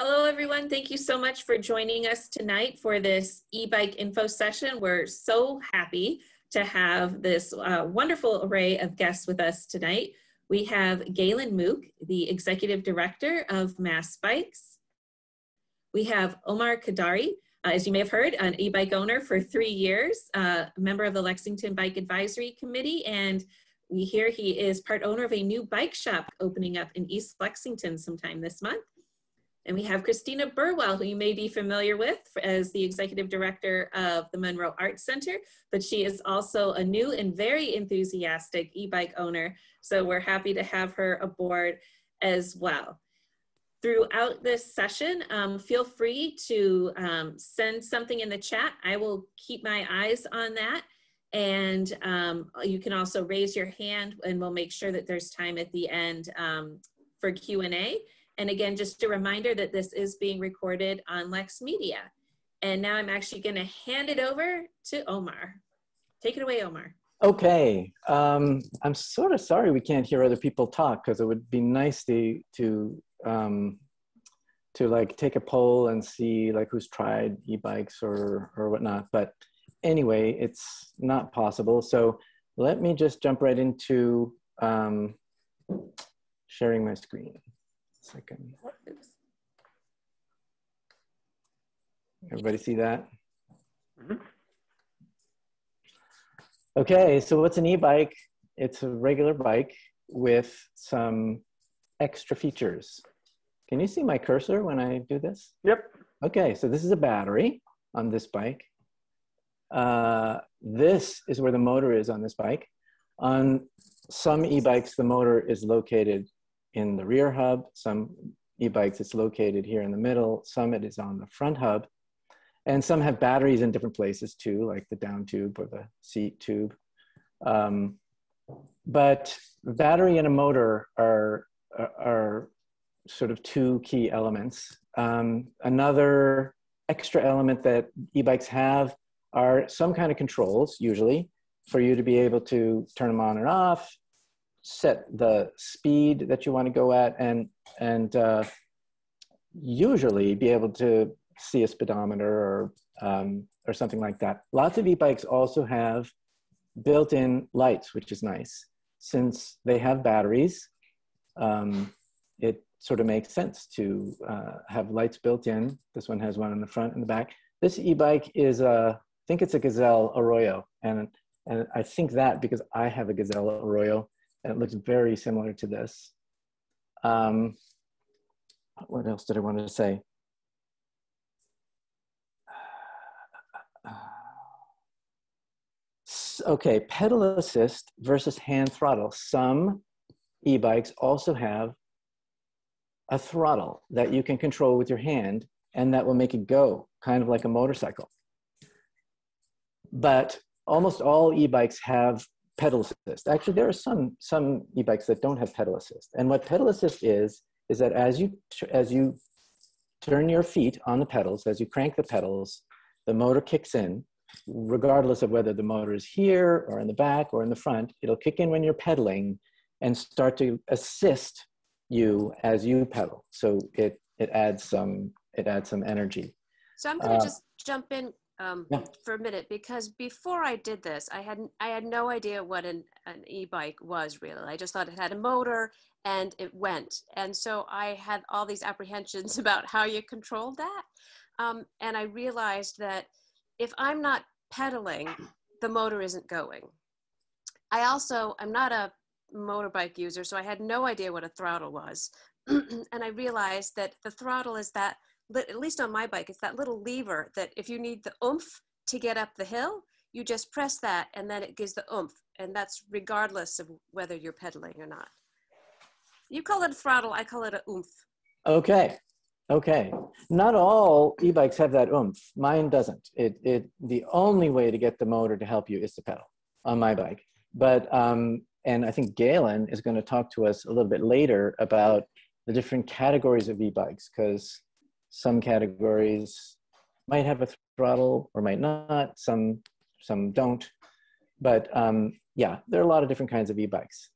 Hello, everyone. Thank you so much for joining us tonight for this e-bike info session. We're so happy to have this uh, wonderful array of guests with us tonight. We have Galen Mook, the Executive Director of MassBikes. We have Omar Kadari, uh, as you may have heard, an e-bike owner for three years, uh, a member of the Lexington Bike Advisory Committee, and we hear he is part owner of a new bike shop opening up in East Lexington sometime this month. And we have Christina Burwell, who you may be familiar with as the executive director of the Munroe Arts Center, but she is also a new and very enthusiastic e-bike owner. So we're happy to have her aboard as well. Throughout this session, um, feel free to um, send something in the chat. I will keep my eyes on that. And um, you can also raise your hand and we'll make sure that there's time at the end um, for Q&A. And again, just a reminder that this is being recorded on LexMedia. And now I'm actually gonna hand it over to Omar. Take it away, Omar. Okay, um, I'm sort of sorry we can't hear other people talk because it would be nice to, to, um, to like take a poll and see like who's tried e-bikes or, or whatnot. But anyway, it's not possible. So let me just jump right into um, sharing my screen. Second. Everybody see that? Mm -hmm. Okay, so what's an e-bike? It's a regular bike with some extra features. Can you see my cursor when I do this? Yep. Okay, so this is a battery on this bike. Uh, this is where the motor is on this bike. On some e-bikes, the motor is located in the rear hub. Some e-bikes, it's located here in the middle. Some it is on the front hub. And some have batteries in different places too, like the down tube or the seat tube. Um, but battery and a motor are, are sort of two key elements. Um, another extra element that e-bikes have are some kind of controls, usually, for you to be able to turn them on and off, set the speed that you want to go at, and, and uh, usually be able to see a speedometer or, um, or something like that. Lots of e-bikes also have built-in lights, which is nice. Since they have batteries, um, it sort of makes sense to uh, have lights built in. This one has one in the front and the back. This e-bike is a think it's a Gazelle Arroyo. And, and I think that because I have a Gazelle Arroyo and it looks very similar to this. Um, what else did I want to say? Okay, pedal assist versus hand throttle. Some e-bikes also have a throttle that you can control with your hand and that will make it go, kind of like a motorcycle. But almost all e-bikes have pedal assist. Actually, there are some, some e-bikes that don't have pedal assist. And what pedal assist is, is that as you, as you turn your feet on the pedals, as you crank the pedals, the motor kicks in, regardless of whether the motor is here or in the back or in the front, it'll kick in when you're pedaling and start to assist you as you pedal. So it, it adds some, it adds some energy. So I'm gonna uh, just jump in um, yeah. for a minute because before I did this, I had I had no idea what an, an e-bike was really. I just thought it had a motor and it went, and so I had all these apprehensions about how you controlled that. Um, and I realized that if I'm not pedaling, the motor isn't going. I also I'm not a motorbike user, so I had no idea what a throttle was, and I realized that the throttle is that at least on my bike, it's that little lever that if you need the oomph to get up the hill, you just press that and then it gives the oomph. And that's regardless of whether you're pedaling or not. You call it a throttle, I call it a oomph. Okay. Okay. Not all e-bikes have that oomph. Mine doesn't. It, it, the only way to get the motor to help you is to pedal on my bike. But, um, and I think Galen is going to talk to us a little bit later about the different categories of e-bikes because some categories might have a throttle or might not. Some some don't. But um, yeah, there are a lot of different kinds of e-bikes.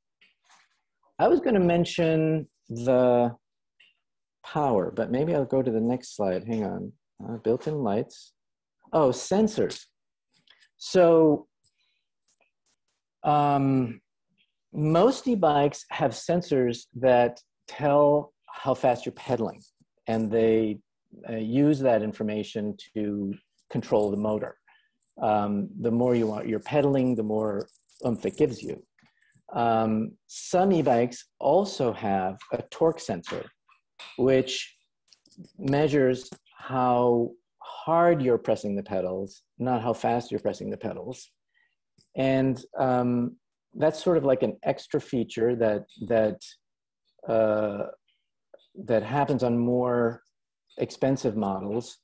I was going to mention the power, but maybe I'll go to the next slide. Hang on. Uh, built-in lights. Oh, sensors. So um, most e-bikes have sensors that tell how fast you're pedaling, and they uh, use that information to control the motor. Um, the more you want, you're pedaling, the more oomph it gives you. Um, some e-bikes also have a torque sensor, which measures how hard you're pressing the pedals, not how fast you're pressing the pedals. And um, that's sort of like an extra feature that that uh, that happens on more expensive models.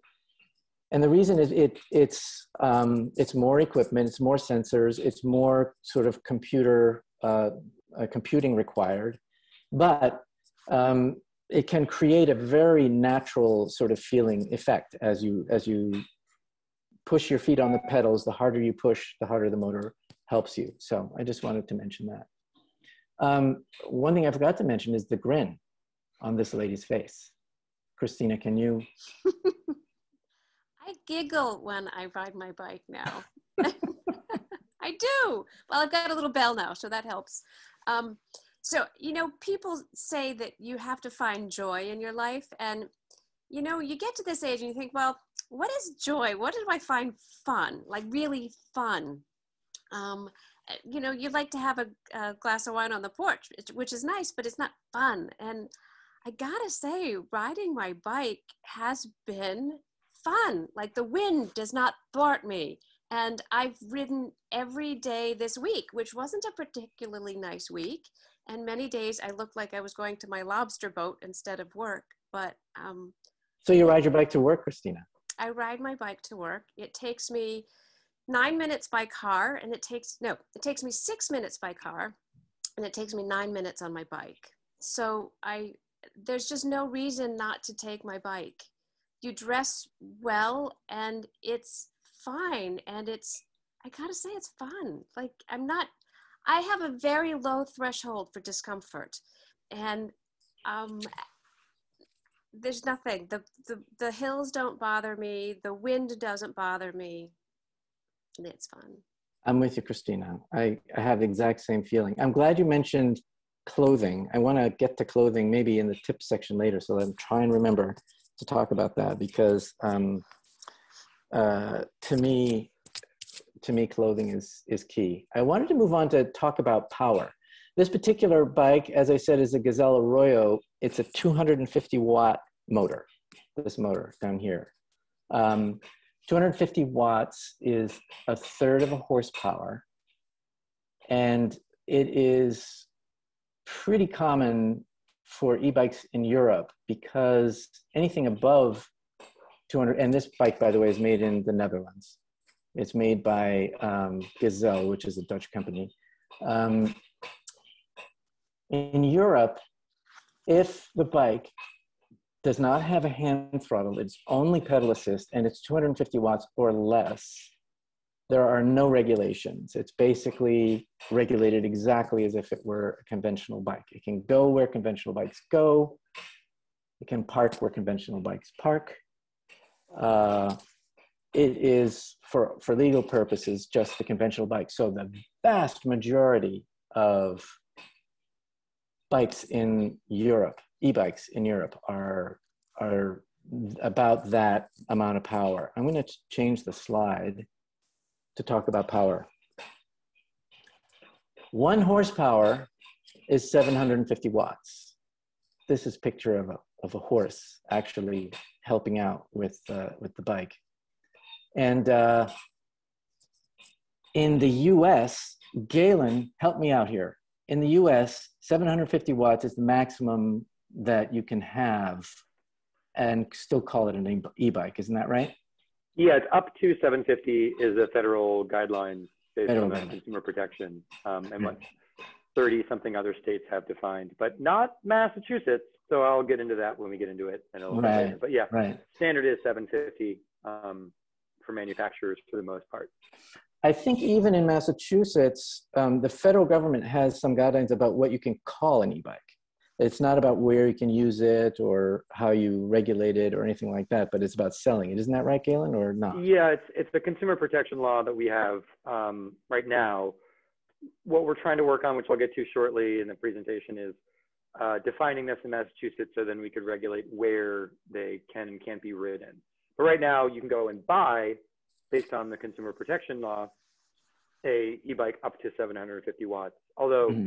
And the reason is it it's um, it's more equipment, it's more sensors, it's more sort of computer uh, uh, computing required, but um, it can create a very natural sort of feeling effect as you as you push your feet on the pedals. The harder you push, the harder the motor helps you. So I just wanted to mention that. Um, one thing I forgot to mention is the grin on this lady's face. Christina, can you? I giggle when I ride my bike now. I do. Well, I've got a little bell now, so that helps. Um, so, you know, people say that you have to find joy in your life. And, you know, you get to this age and you think, well, what is joy? What do I find fun? Like really fun? Um, you know, you'd like to have a, a glass of wine on the porch, which is nice, but it's not fun. And I gotta say, riding my bike has been fun. Like the wind does not thwart me. And I've ridden every day this week, which wasn't a particularly nice week. And many days I looked like I was going to my lobster boat instead of work. But um, so you ride your bike to work, Christina? I ride my bike to work. It takes me nine minutes by car, and it takes no, it takes me six minutes by car, and it takes me nine minutes on my bike. So I there's just no reason not to take my bike. You dress well, and it's fine and it's i gotta say it's fun. Like i'm not i have a very low threshold for discomfort and um there's nothing. The, the the hills don't bother me. The wind doesn't bother me. It's fun. I'm with you christina. I i have the exact same feeling. I'm glad you mentioned clothing i want to get to clothing maybe in the tips section later so i'm trying and remember to talk about that because um uh, to me, to me, clothing is, is key. I wanted to move on to talk about power. This particular bike, as I said, is a Gazelle Arroyo. It's a 250 watt motor, this motor down here. Um, 250 watts is a third of a horsepower. And it is pretty common for e-bikes in Europe because anything above 200, and this bike, by the way, is made in the Netherlands. It's made by um, Gazelle, which is a Dutch company. Um, in Europe, if the bike does not have a hand throttle, it's only pedal assist, and it's 250 watts or less, there are no regulations. It's basically regulated exactly as if it were a conventional bike. It can go where conventional bikes go. It can park where conventional bikes park uh, it is for, for legal purposes just the conventional bike. So the vast majority of bikes in Europe, e-bikes in Europe are, are about that amount of power. I'm gonna change the slide to talk about power. One horsepower is 750 watts. This is picture of a, of a horse actually helping out with uh, with the bike. And uh, in the U.S., Galen, help me out here. In the U.S., 750 watts is the maximum that you can have, and still call it an e-bike. Isn't that right? Yeah, it's up to 750 is a federal guideline based federal on consumer protection, um, and what 30 something other states have defined, but not Massachusetts. So I'll get into that when we get into it. And right. But yeah, right. standard is 750 um, for manufacturers for the most part. I think even in Massachusetts, um, the federal government has some guidelines about what you can call an e-bike. It's not about where you can use it or how you regulate it or anything like that, but it's about selling it. Isn't that right, Galen, or not? Yeah, it's it's the consumer protection law that we have um, right now. What we're trying to work on, which I'll get to shortly in the presentation, is uh, defining this in Massachusetts so then we could regulate where they can and can't be ridden. But right now, you can go and buy, based on the consumer protection law, a e-bike up to 750 watts. Although mm-hmm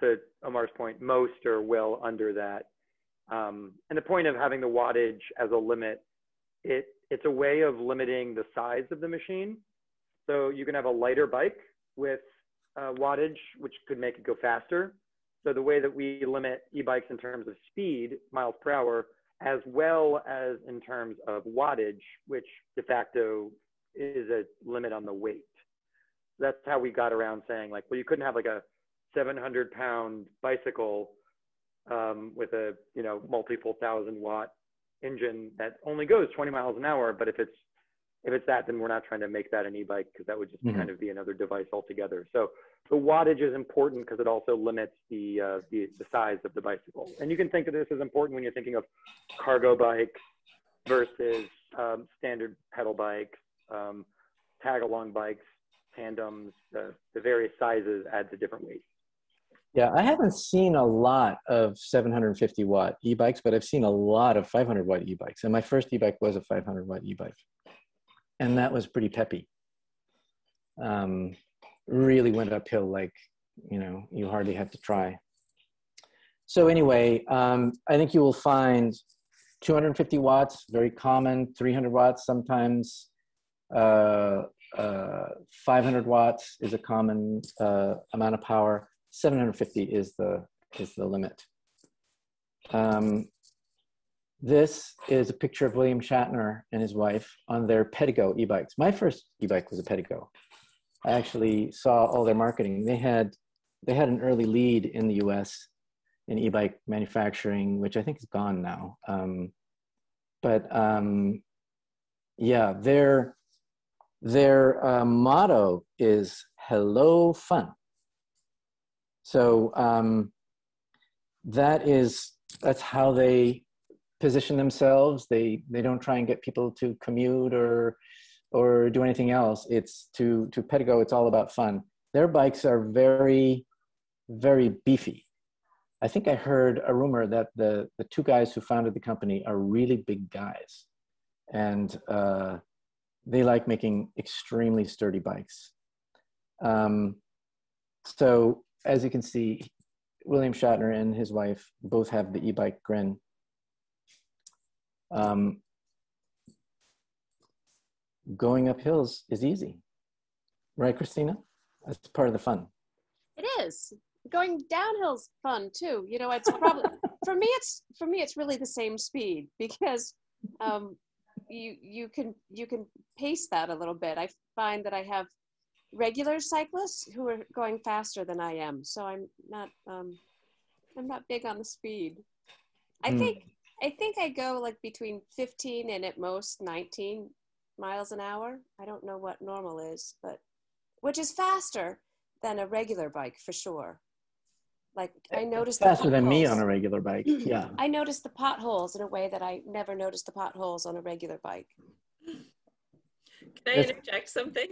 to Omar's point, most are well under that. Um, and the point of having the wattage as a limit, it, it's a way of limiting the size of the machine. So you can have a lighter bike with uh, wattage, which could make it go faster. So the way that we limit e-bikes in terms of speed, miles per hour, as well as in terms of wattage, which de facto is a limit on the weight. That's how we got around saying like, well, you couldn't have like a 700 pound bicycle um, with a you know multiple thousand watt engine that only goes 20 miles an hour. But if it's if it's that, then we're not trying to make that an e-bike because that would just mm-hmm. kind of be another device altogether. So the wattage is important because it also limits the, uh, the, the size of the bicycle. And you can think of this as important when you're thinking of cargo bikes versus um, standard pedal bikes, um, tag along bikes, tandems. The, the various sizes adds a different weight. Yeah, I haven't seen a lot of 750 watt e-bikes, but I've seen a lot of 500 watt e-bikes. And my first e-bike was a 500 watt e-bike, and that was pretty peppy. Um, really went uphill, like you know, you hardly had to try. So anyway, um, I think you will find 250 watts, very common. 300 watts sometimes. Uh, uh, 500 watts is a common uh, amount of power 750 is the, is the limit. Um, this is a picture of William Shatner and his wife on their Pedego e-bikes. My first e-bike was a Pedego. I actually saw all their marketing. They had, they had an early lead in the US in e-bike manufacturing, which I think is gone now. Um, but um, yeah, their, their uh, motto is hello fun. So um, that is that's how they position themselves. They they don't try and get people to commute or or do anything else. It's to to Pedego. It's all about fun. Their bikes are very very beefy. I think I heard a rumor that the the two guys who founded the company are really big guys, and uh, they like making extremely sturdy bikes. Um, so as you can see, William Shatner and his wife both have the e-bike grin. Um, going up hills is easy, right, Christina? That's part of the fun. It is. Going downhill's fun too. You know, it's probably for me. It's for me. It's really the same speed because um, you you can you can pace that a little bit. I find that I have regular cyclists who are going faster than I am. So I'm not um, I'm not big on the speed. I mm. think I think I go like between 15 and at most 19 miles an hour. I don't know what normal is, but which is faster than a regular bike for sure. Like I noticed that. faster than me on a regular bike. Yeah. I noticed the potholes in a way that I never noticed the potholes on a regular bike. Can I interject something?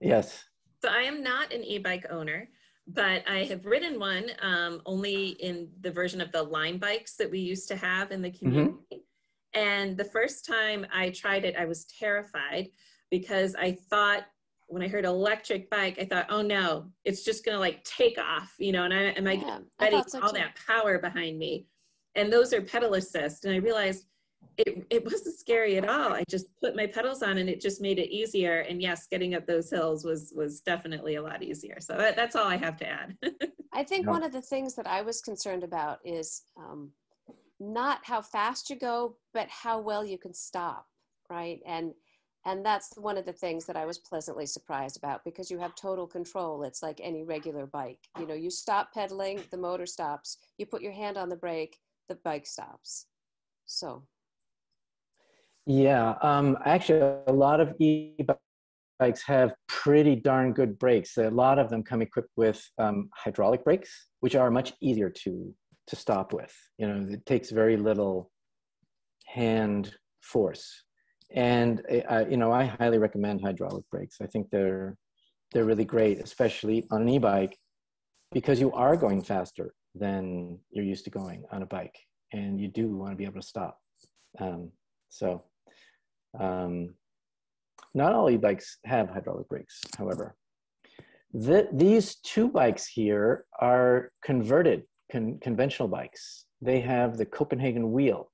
Yes. So I am not an e-bike owner, but I have ridden one um, only in the version of the Lime bikes that we used to have in the mm-hmm. community. Mm-hmm. And the first time I tried it, I was terrified because I thought when I heard electric bike, I thought, oh no, it's just gonna like take off, you know, and I am I yeah, ready so all too. that power behind me. And those are pedal assist. And I realized it, it wasn't scary at all. I just put my pedals on and it just made it easier. And yes, getting up those hills was was definitely a lot easier. So that, that's all I have to add. I think one of the things that I was concerned about is um, not how fast you go, but how well you can stop, right? And and that's one of the things that I was pleasantly surprised about because you have total control. It's like any regular bike. You know, you stop pedaling, the motor stops. You put your hand on the brake, the bike stops. So yeah, um, actually, a lot of e-bikes have pretty darn good brakes. A lot of them come equipped with um, hydraulic brakes, which are much easier to to stop with. You know, it takes very little hand force. And uh, you know, I highly recommend hydraulic brakes. I think they're they're really great, especially on an e-bike, because you are going faster than you're used to going on a bike, and you do want to be able to stop. Um, so, um, not all e-bikes have hydraulic brakes, however. The, these two bikes here are converted con conventional bikes. They have the Copenhagen wheel,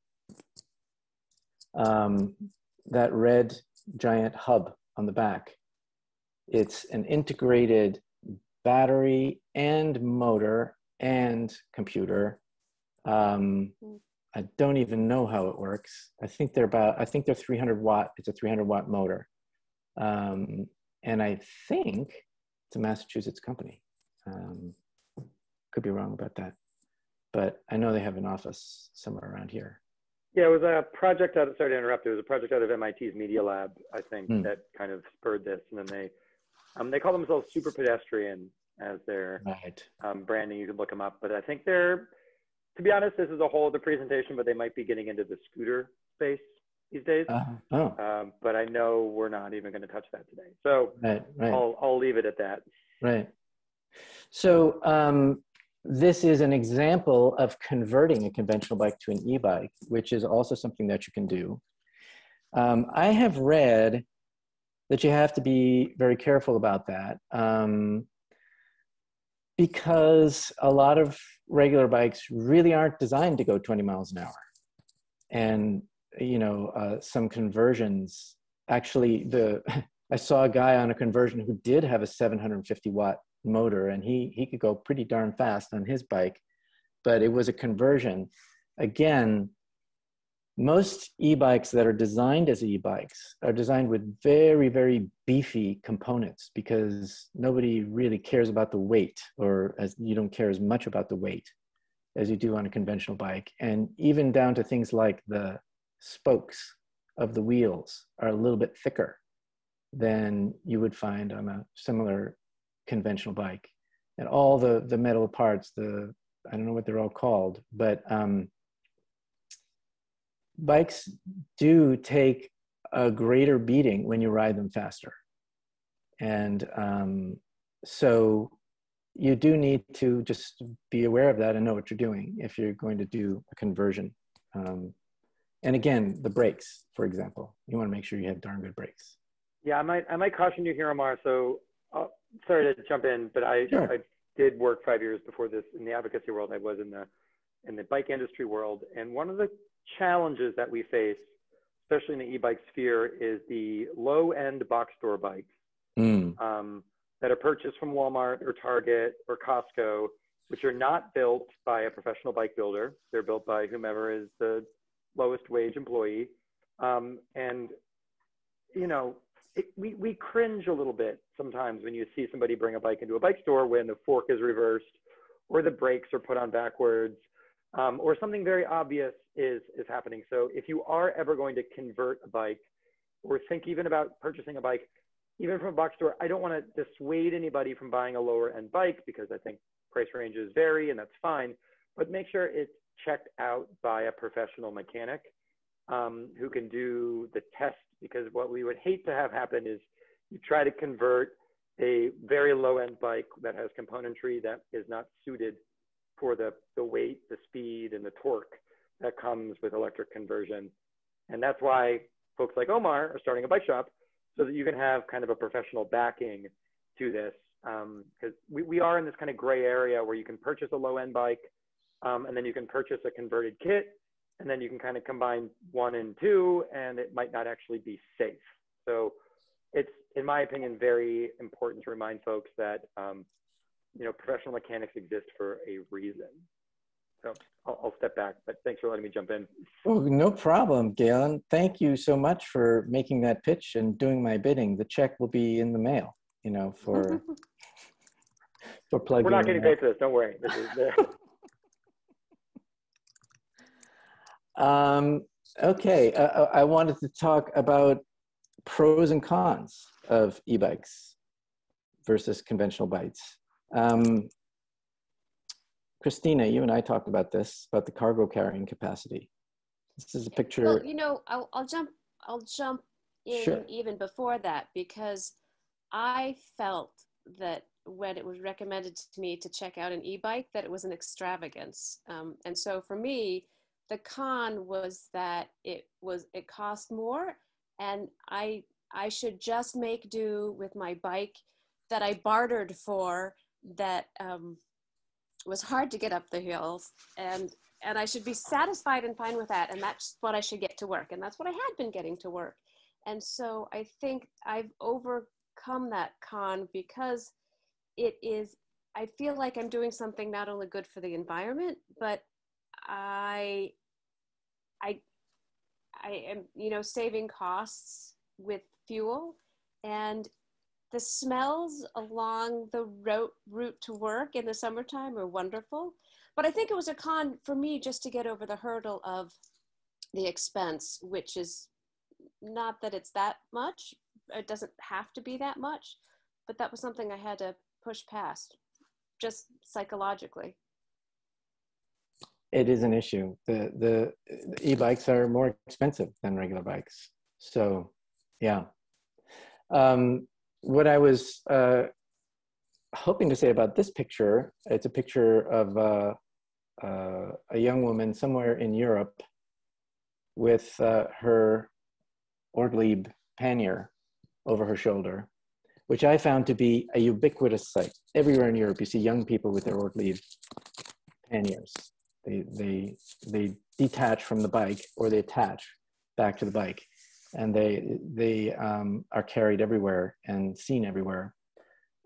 um, that red giant hub on the back. It's an integrated battery and motor and computer. Um, I don't even know how it works. I think they're about, I think they're 300 watt, it's a 300 watt motor. Um, and I think it's a Massachusetts company. Um, could be wrong about that, but I know they have an office somewhere around here. Yeah, it was a project out. Sorry to interrupt. It was a project out of MIT's Media Lab, I think, mm. that kind of spurred this. And then they, um, they call themselves Super Pedestrian as their right. um, branding. You can look them up. But I think they're, to be honest, this is a whole other presentation. But they might be getting into the scooter space these days. Uh, oh. Um, but I know we're not even going to touch that today. So right, right. I'll I'll leave it at that. Right. So um, this is an example of converting a conventional bike to an e-bike, which is also something that you can do. Um, I have read that you have to be very careful about that um, because a lot of regular bikes really aren't designed to go 20 miles an hour. And, you know, uh, some conversions actually the, I saw a guy on a conversion who did have a 750 watt motor and he he could go pretty darn fast on his bike but it was a conversion again most e-bikes that are designed as e-bikes are designed with very very beefy components because nobody really cares about the weight or as you don't care as much about the weight as you do on a conventional bike. And even down to things like the spokes of the wheels are a little bit thicker than you would find on a similar conventional bike. And all the the metal parts the i don't know what they're all called but um, bikes do take a greater beating when you ride them faster and um, so you do need to just be aware of that and know what you're doing if you're going to do a conversion um, and again the brakes for example you want to make sure you have darn good brakes yeah i might i might caution you here omar so uh, sorry to jump in, but I, sure. I did work five years before this in the advocacy world. I was in the in the bike industry world, and one of the challenges that we face, especially in the e-bike sphere, is the low-end box store bikes mm. um, that are purchased from Walmart or Target or Costco, which are not built by a professional bike builder. They're built by whomever is the lowest wage employee, um, and you know it, we, we cringe a little bit sometimes when you see somebody bring a bike into a bike store when the fork is reversed or the brakes are put on backwards um, or something very obvious is, is happening. So if you are ever going to convert a bike or think even about purchasing a bike, even from a box store, I don't want to dissuade anybody from buying a lower end bike because I think price ranges vary and that's fine, but make sure it's checked out by a professional mechanic um, who can do the test because what we would hate to have happen is you try to convert a very low end bike that has componentry that is not suited for the, the weight, the speed, and the torque that comes with electric conversion. And that's why folks like Omar are starting a bike shop so that you can have kind of a professional backing to this. Because um, we, we are in this kind of gray area where you can purchase a low end bike um, and then you can purchase a converted kit and then you can kind of combine one and two and it might not actually be safe. So it's, in my opinion, very important to remind folks that, um, you know, professional mechanics exist for a reason. So I'll, I'll, step back, but thanks for letting me jump in. Oh, no problem, Galen. Thank you so much for making that pitch and doing my bidding. The check will be in the mail, you know, for, for plugging. We're not getting paid for this, don't worry. This is, Um, okay, uh, uh, I wanted to talk about pros and cons of e-bikes versus conventional bikes. Um, Christina, you and I talked about this, about the cargo carrying capacity. This is a picture. Well, you know, I'll, I'll jump, I'll jump in sure. even before that because I felt that when it was recommended to me to check out an e-bike, that it was an extravagance. Um, and so for me, the con was that it was it cost more, and I I should just make do with my bike that I bartered for that um, was hard to get up the hills and and I should be satisfied and fine with that and that's what I should get to work and that's what I had been getting to work. And so I think I've overcome that con because it is I feel like I'm doing something not only good for the environment but I I I am you know saving costs with fuel and the smells along the route, route to work in the summertime are wonderful. But I think it was a con for me just to get over the hurdle of the expense, which is not that it's that much. It doesn't have to be that much, but that was something I had to push past just psychologically. It is an issue. The, the, e-bikes are more expensive than regular bikes. So yeah. Um, what I was uh, hoping to say about this picture, it's a picture of uh, uh, a young woman somewhere in Europe with uh, her Ortlieb pannier over her shoulder, which I found to be a ubiquitous sight. Everywhere in Europe, you see young people with their Ortlieb panniers. They, they, they detach from the bike or they attach back to the bike and they they um, are carried everywhere and seen everywhere.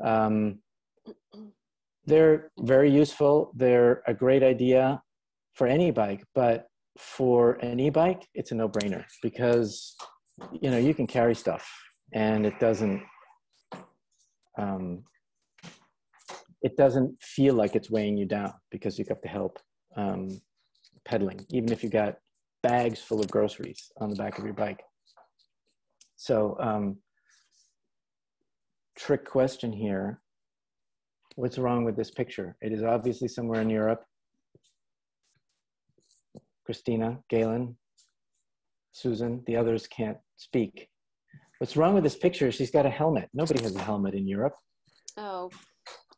Um, they're very useful. They're a great idea for any bike, but for an e-bike, it's a no-brainer because you know you can carry stuff and it doesn't um, it doesn't feel like it's weighing you down because you got the help um, pedaling, even if you got bags full of groceries on the back of your bike. So, um, trick question here. What's wrong with this picture? It is obviously somewhere in Europe. Christina, Galen, Susan, the others can't speak. What's wrong with this picture? She's got a helmet. Nobody has a helmet in Europe. Oh,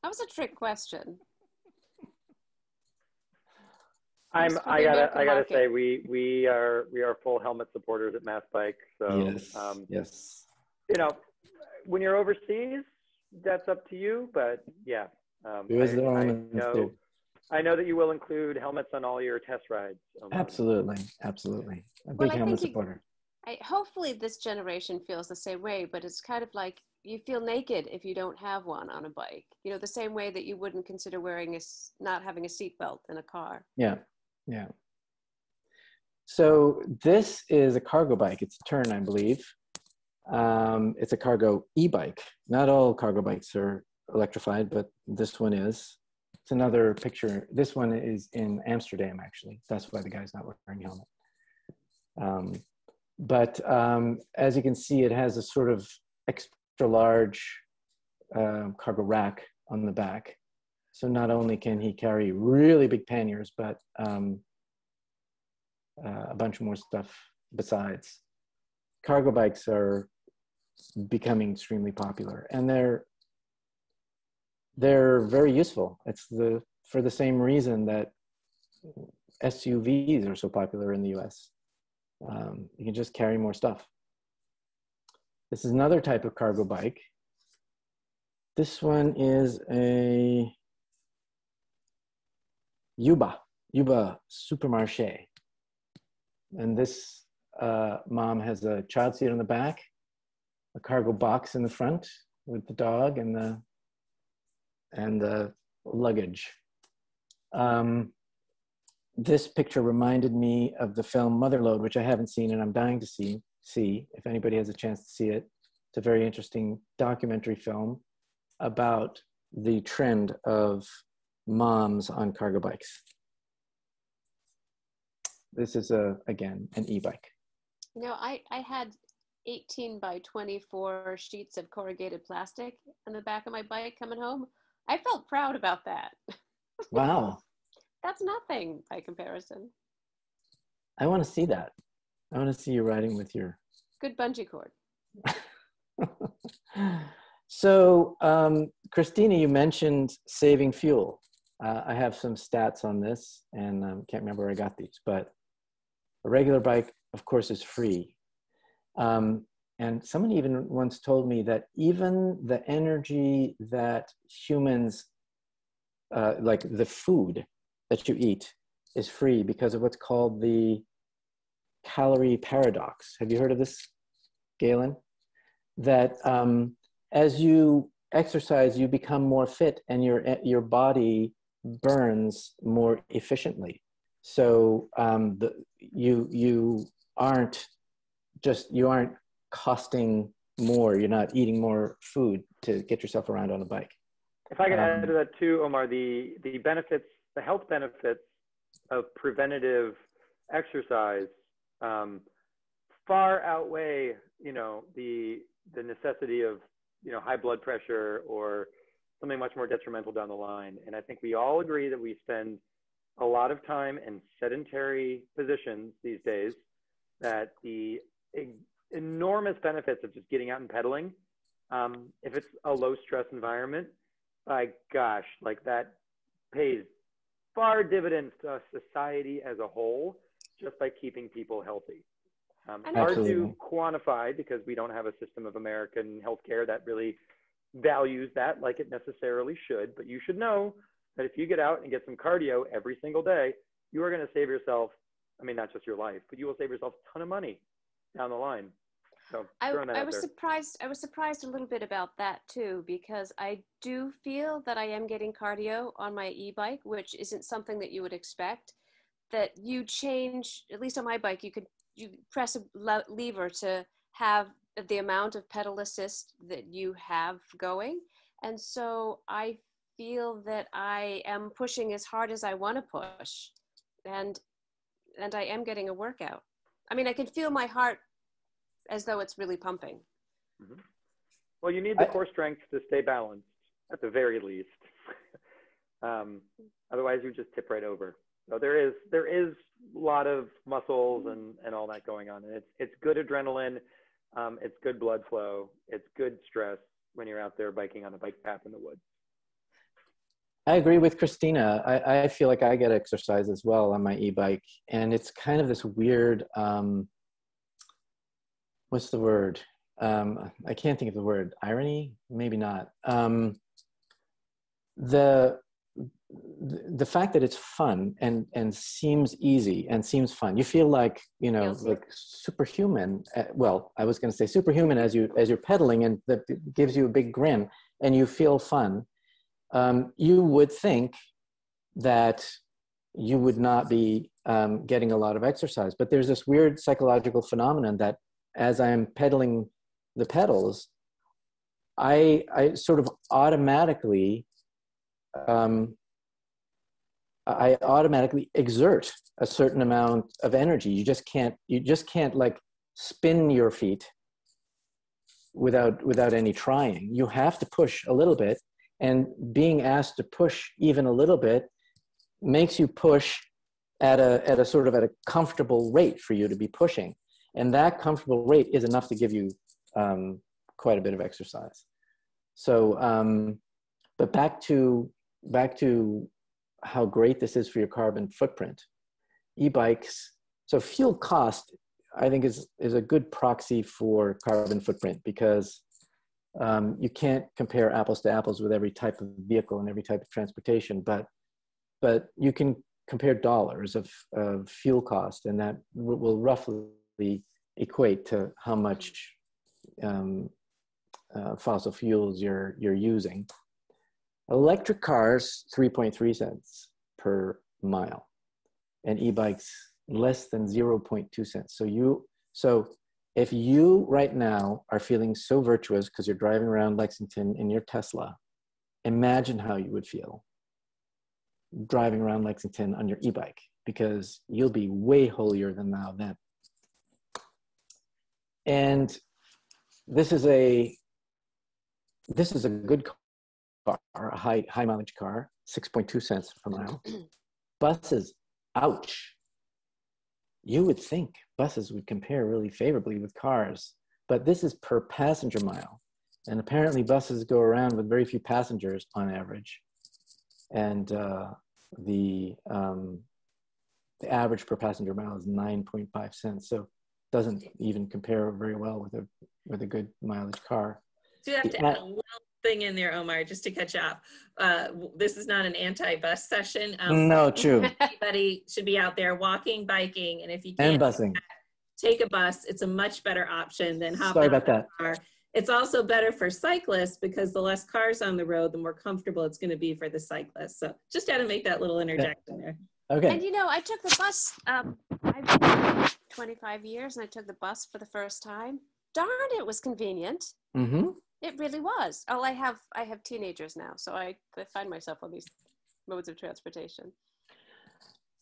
that was a trick question. I'm. I gotta. I gotta say, we we are we are full helmet supporters at Mass Bike. So yes, um, yes. You know, when you're overseas, that's up to you. But yeah, um, I, I know. I know that you will include helmets on all your test rides. Um, absolutely, absolutely. A big well, helmet supporter. I, hopefully, this generation feels the same way. But it's kind of like you feel naked if you don't have one on a bike. You know, the same way that you wouldn't consider wearing a not having a seatbelt in a car. Yeah, yeah. So this is a cargo bike. It's a Tern, I believe. Um, it's a cargo e-bike. Not all cargo bikes are electrified, but this one is. It's another picture. This one is in Amsterdam, actually. That's why the guy's not wearing a helmet. Um, but um, as you can see, it has a sort of extra large uh, cargo rack on the back. So not only can he carry really big panniers, but um, uh, a bunch more stuff besides. Cargo bikes are becoming extremely popular, and they're they're very useful. It's the for the same reason that SUVs are so popular in the U.S. Um, you can just carry more stuff. This is another type of cargo bike. This one is a Yuba, Yuba Supermarché. And this uh, mom has a child seat on the back, a cargo box in the front with the dog and the and the luggage. Um, this picture reminded me of the film Motherload, which I haven't seen and I'm dying to see. See if anybody has a chance to see it. It's a very interesting documentary film about the trend of moms on cargo bikes. This is a again an e-bike. You know, I I had 18 by 24 sheets of corrugated plastic on the back of my bike coming home. I felt proud about that. Wow. that's nothing by comparison. I want to see that. I want to see you riding with your good bungee cord. so, um, Christina, you mentioned saving fuel. Uh, I have some stats on this, and um, can't remember where I got these, but a regular bike, of course, is free. Um, and someone even once told me that even the energy that humans, uh, like the food that you eat, is free because of what's called the calorie paradox. Have you heard of this, Galen? That um, as you exercise, you become more fit and your, your body burns more efficiently. So um, the, you, you aren't just, you aren't costing more. You're not eating more food to get yourself around on a bike. If I could um, add to that too, Omar, the, the benefits, the health benefits of preventative exercise um, far outweigh, you know, the the necessity of, you know, high blood pressure or something much more detrimental down the line. And I think we all agree that we spend a lot of time in sedentary positions these days. That the enormous benefits of just getting out and pedaling, um, if it's a low stress environment, by gosh, like that pays far dividends to society as a whole just by keeping people healthy. Um, hard to quantify because we don't have a system of American healthcare that really values that like it necessarily should. But you should know that if you get out and get some cardio every single day, you are going to save yourself. I mean, not just your life, but you will save yourself a ton of money down the line. So I, I was there. surprised. I was surprised a little bit about that too, because I do feel that I am getting cardio on my e-bike, which isn't something that you would expect. That you change, at least on my bike, you could you press a lever to have the amount of pedal assist that you have going, and so I feel that I am pushing as hard as I want to push, and and I am getting a workout. I mean, I can feel my heart as though it's really pumping. Mm-hmm. Well, you need the I, core strength to stay balanced at the very least. um, otherwise, you just tip right over. So there is there is a lot of muscles and, and all that going on. And it's it's good adrenaline, um, it's good blood flow, it's good stress when you're out there biking on a bike path in the woods. I agree with Christina. I, I feel like I get exercise as well on my e-bike, and it's kind of this weird um, what's the word? Um, I can't think of the word. Irony? Maybe not. Um, the the fact that it's fun and and seems easy and seems fun. You feel like you know like superhuman uh, well i was going to say superhuman as you as you're pedaling and that gives you a big grin and you feel fun. Um, you would think that you would not be um, getting a lot of exercise but there's this weird psychological phenomenon that as I'm pedaling the pedals, I, I sort of automatically, um, I automatically exert a certain amount of energy. You just can't, you just can't like spin your feet without, without any trying. You have to push a little bit and being asked to push even a little bit makes you push at a, at a sort of at a comfortable rate for you to be pushing and that comfortable rate is enough to give you um, quite a bit of exercise. So, um, but back to back to how great this is for your carbon footprint. E-bikes. So fuel cost, I think, is is a good proxy for carbon footprint because um, you can't compare apples to apples with every type of vehicle and every type of transportation, but but you can compare dollars of, of fuel cost, and that will roughly equate to how much um, uh, fossil fuels you're you're using. Electric cars, 3.3 cents per mile, and e-bikes less than 0.2 cents. So you so if you right now are feeling so virtuous because you're driving around Lexington in your Tesla, imagine how you would feel driving around Lexington on your e-bike because you'll be way holier than thou then. And this is a this is a good car, a high high mileage car, 6.2 cents per mile. Buses, ouch. You would think buses would compare really favorably with cars, but this is per passenger mile. And apparently buses go around with very few passengers on average. And uh, the, um, the average per passenger mile is 9.5 cents. So doesn't even compare very well with a, with a good mileage car. Do you have to add a little thing in there, Omar, just to catch up. Uh, this is not an anti-bus session. Um, no, true. Everybody should be out there walking, biking, and if you can't and busing, take a bus. It's a much better option than hopping Sorry about that. car. It's also better for cyclists because the less cars on the road, the more comfortable it's going to be for the cyclist. So just got to make that little interjection there. Okay. And you know, I took the bus. Um, I've been 25 years, and I took the bus for the first time. Darn, it was convenient. Mm-hmm. It really was. Oh, I have I have teenagers now, so I, I find myself on these modes of transportation.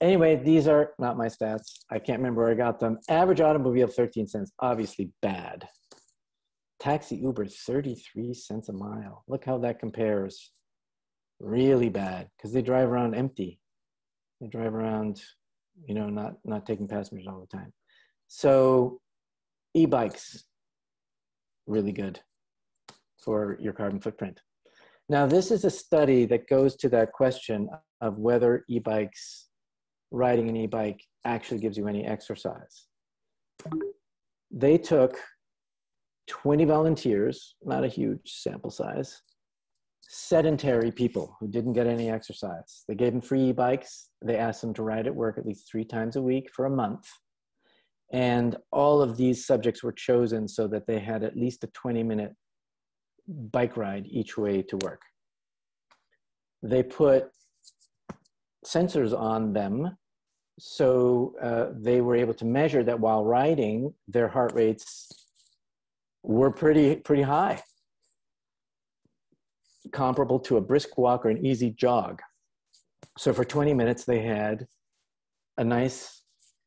Anyway, these are not my stats. I can't remember where I got them. Average automobile, 13 cents. Obviously bad. Taxi Uber, 33 cents a mile. Look how that compares. Really bad because they drive around empty. They drive around, you know, not, not taking passengers all the time. So e-bikes, really good for your carbon footprint. Now, this is a study that goes to that question of whether e-bikes, riding an e-bike actually gives you any exercise. They took 20 volunteers, not a huge sample size, sedentary people who didn't get any exercise. They gave them free e-bikes. They asked them to ride at work at least three times a week for a month. And all of these subjects were chosen so that they had at least a 20 minute bike ride each way to work. They put sensors on them so uh, they were able to measure that while riding, their heart rates were pretty, pretty high, comparable to a brisk walk or an easy jog. So for 20 minutes, they had a nice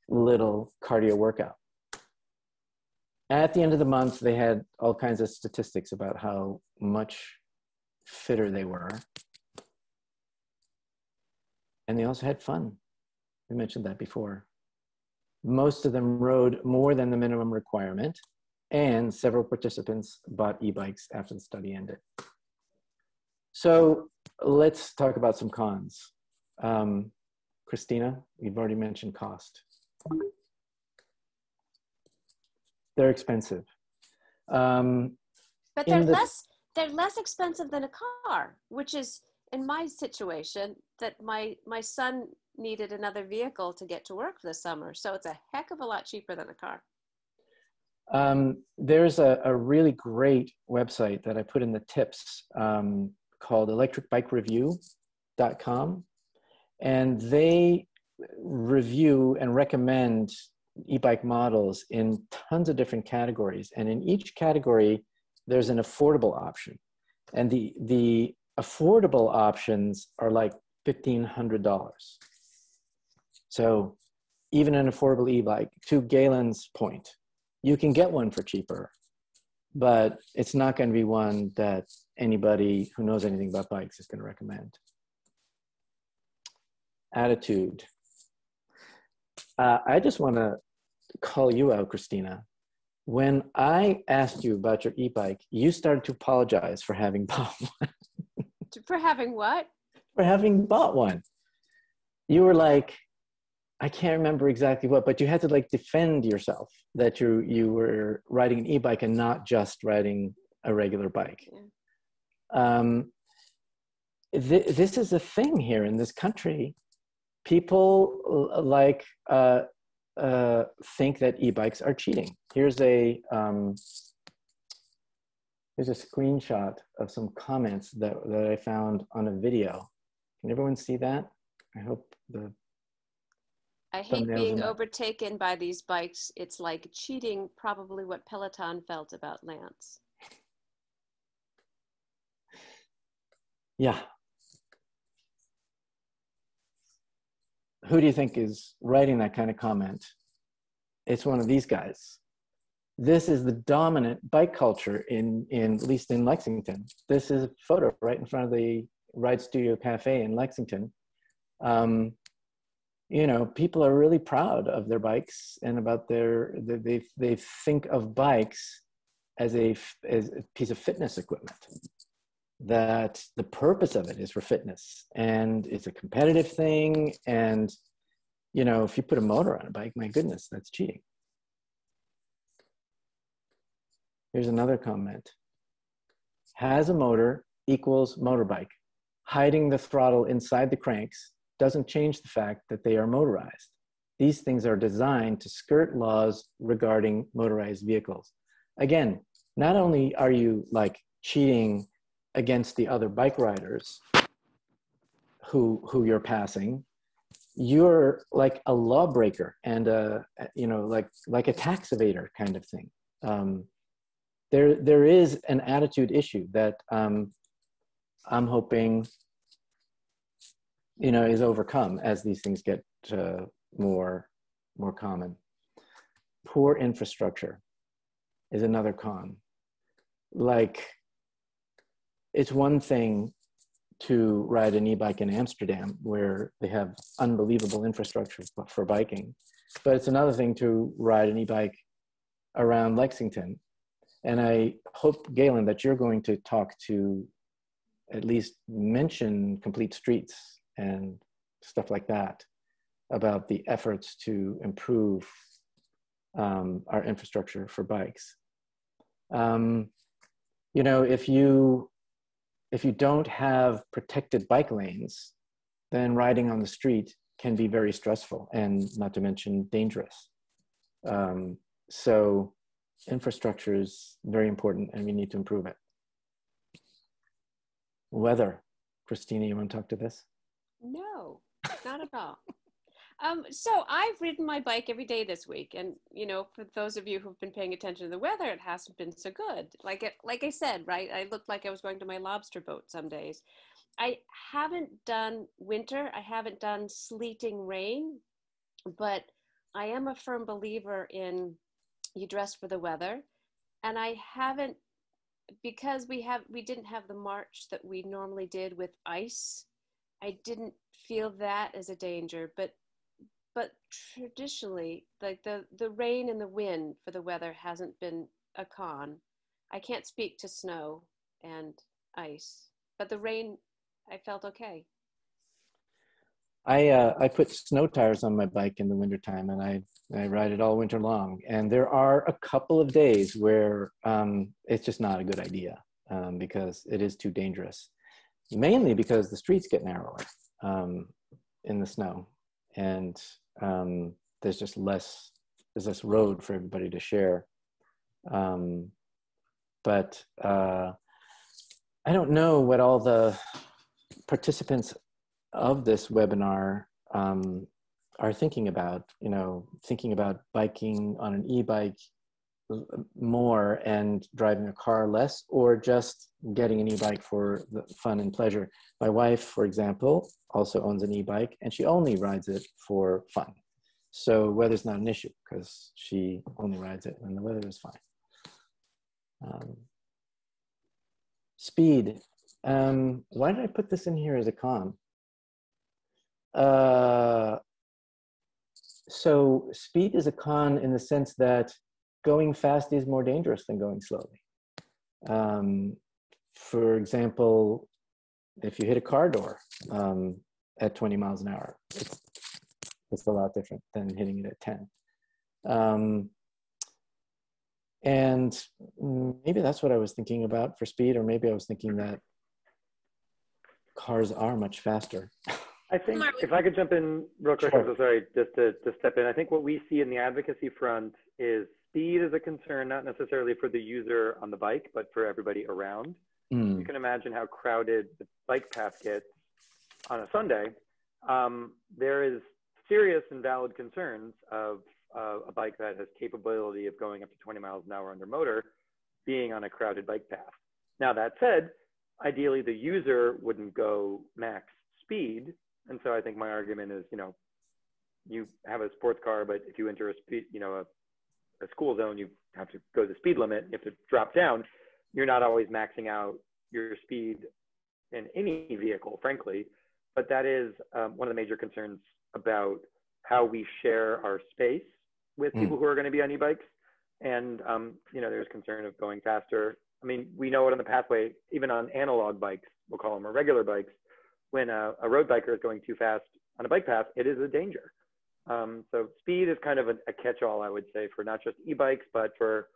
little cardio workout at the end of the month, they had all kinds of statistics about how much fitter they were. And they also had fun. We mentioned that before. Most of them rode more than the minimum requirement, and several participants bought e bikes after the study ended. So let's talk about some cons. Um, Christina, you've already mentioned cost they're expensive. Um, but they're the, less they're less expensive than a car, which is in my situation that my my son needed another vehicle to get to work for the summer, so it's a heck of a lot cheaper than a car. Um, there's a, a, really great website that I put in the tips um, called electricbikereview.com, and they review and recommend e-bike models in tons of different categories. And in each category, there's an affordable option. And the, the affordable options are like $1,500. So even an affordable e-bike, to Galen's point, you can get one for cheaper, but it's not going to be one that anybody who knows anything about bikes is going to recommend. Attitude. Uh, I just want to call you out, Christina. When I asked you about your e-bike, you started to apologize for having bought one. for having what? For having bought one. You were like, I can't remember exactly what, but you had to like defend yourself that you you were riding an e-bike and not just riding a regular bike. Yeah. Um, th- this is a thing here in this country people like uh, uh, think that e-bikes are cheating. Here's a um, here's a screenshot of some comments that, that I found on a video. Can everyone see that? I hope the I hate being overtaken by these bikes. It's like cheating, probably what Peloton felt about Lance. Yeah, who do you think is writing that kind of comment? It's one of these guys. This is the dominant bike culture in, in at least in Lexington. This is a photo right in front of the Ride Studio Cafe in Lexington. Um, you know, people are really proud of their bikes and about their, they, they think of bikes as a, as a piece of fitness equipment that the purpose of it is for fitness and it's a competitive thing and you know if you put a motor on a bike my goodness that's cheating. Here's another comment. Has a motor equals motorbike. Hiding the throttle inside the cranks doesn't change the fact that they are motorized. These things are designed to skirt laws regarding motorized vehicles. Again not only are you like cheating against the other bike riders who who you're passing you're like a lawbreaker and a you know like like a tax evader kind of thing. Um, there there is an attitude issue that um, i'm hoping you know is overcome as these things get uh, more more common. Poor infrastructure is another con. Like it's one thing to ride an e-bike in Amsterdam where they have unbelievable infrastructure for biking, but it's another thing to ride an e-bike around Lexington. And I hope, Galen, that you're going to talk to at least mention complete streets and stuff like that about the efforts to improve um, our infrastructure for bikes. Um, you know, if you if you don't have protected bike lanes, then riding on the street can be very stressful and not to mention dangerous. Um, so infrastructure is very important and we need to improve it. Weather. Christina, you want to talk to this? No, not at all. Um, so I've ridden my bike every day this week, and you know, for those of you who've been paying attention to the weather, it hasn't been so good. Like it, like I said, right? I looked like I was going to my lobster boat some days. I haven't done winter. I haven't done sleeting rain, but I am a firm believer in you dress for the weather, and I haven't because we have we didn't have the march that we normally did with ice. I didn't feel that as a danger, but but traditionally like the the rain and the wind for the weather hasn't been a con. I can't speak to snow and ice but the rain i felt okay. I uh, i put snow tires on my bike in the wintertime and i i ride it all winter long. And there are a couple of days where um, it's just not a good idea um, because it is too dangerous mainly because the streets get narrower um, in the snow. And um, there's just less there's less road for everybody to share. Um, but uh, i don't know what all the participants of this webinar um, are thinking about you know thinking about biking on an e-bike more and driving a car less or just getting an e-bike for the fun and pleasure. My wife for example also owns an e-bike and she only rides it for fun. So weather's not an issue because she only rides it when the weather is fine. Um, speed. Um, why did i put this in here as a con? Uh, so speed is a con in the sense that going fast is more dangerous than going slowly. Um, for example, if you hit a car door um, at 20 miles an hour, it's, it's a lot different than hitting it at 10. Um, and maybe that's what I was thinking about for speed, or maybe I was thinking that cars are much faster. I think if I could jump in real quick, sure. I'm so sorry, just to, to step in. I think what we see in the advocacy front is speed is a concern, not necessarily for the user on the bike, but for everybody around. Mm. You can imagine how crowded the bike path gets on a Sunday. Um, there is serious and valid concerns of uh, a bike that has capability of going up to 20 miles an hour under motor being on a crowded bike path. Now that said, ideally the user wouldn't go max speed. And so I think my argument is, you know, you have a sports car, but if you enter a speed, you know, a a school zone, you have to go the speed limit. You have to drop down. You're not always maxing out your speed in any vehicle, frankly. But that is um, one of the major concerns about how we share our space with Mm. people who are going to be on e-bikes. And, um, you know, there's concern of going faster. I mean, we know it on the pathway, even on analog bikes, we'll call them or regular bikes, when a, a road biker is going too fast on a bike path, it is a danger. Um, so speed is kind of a, a catch-all, I would say, for not just e-bikes, but for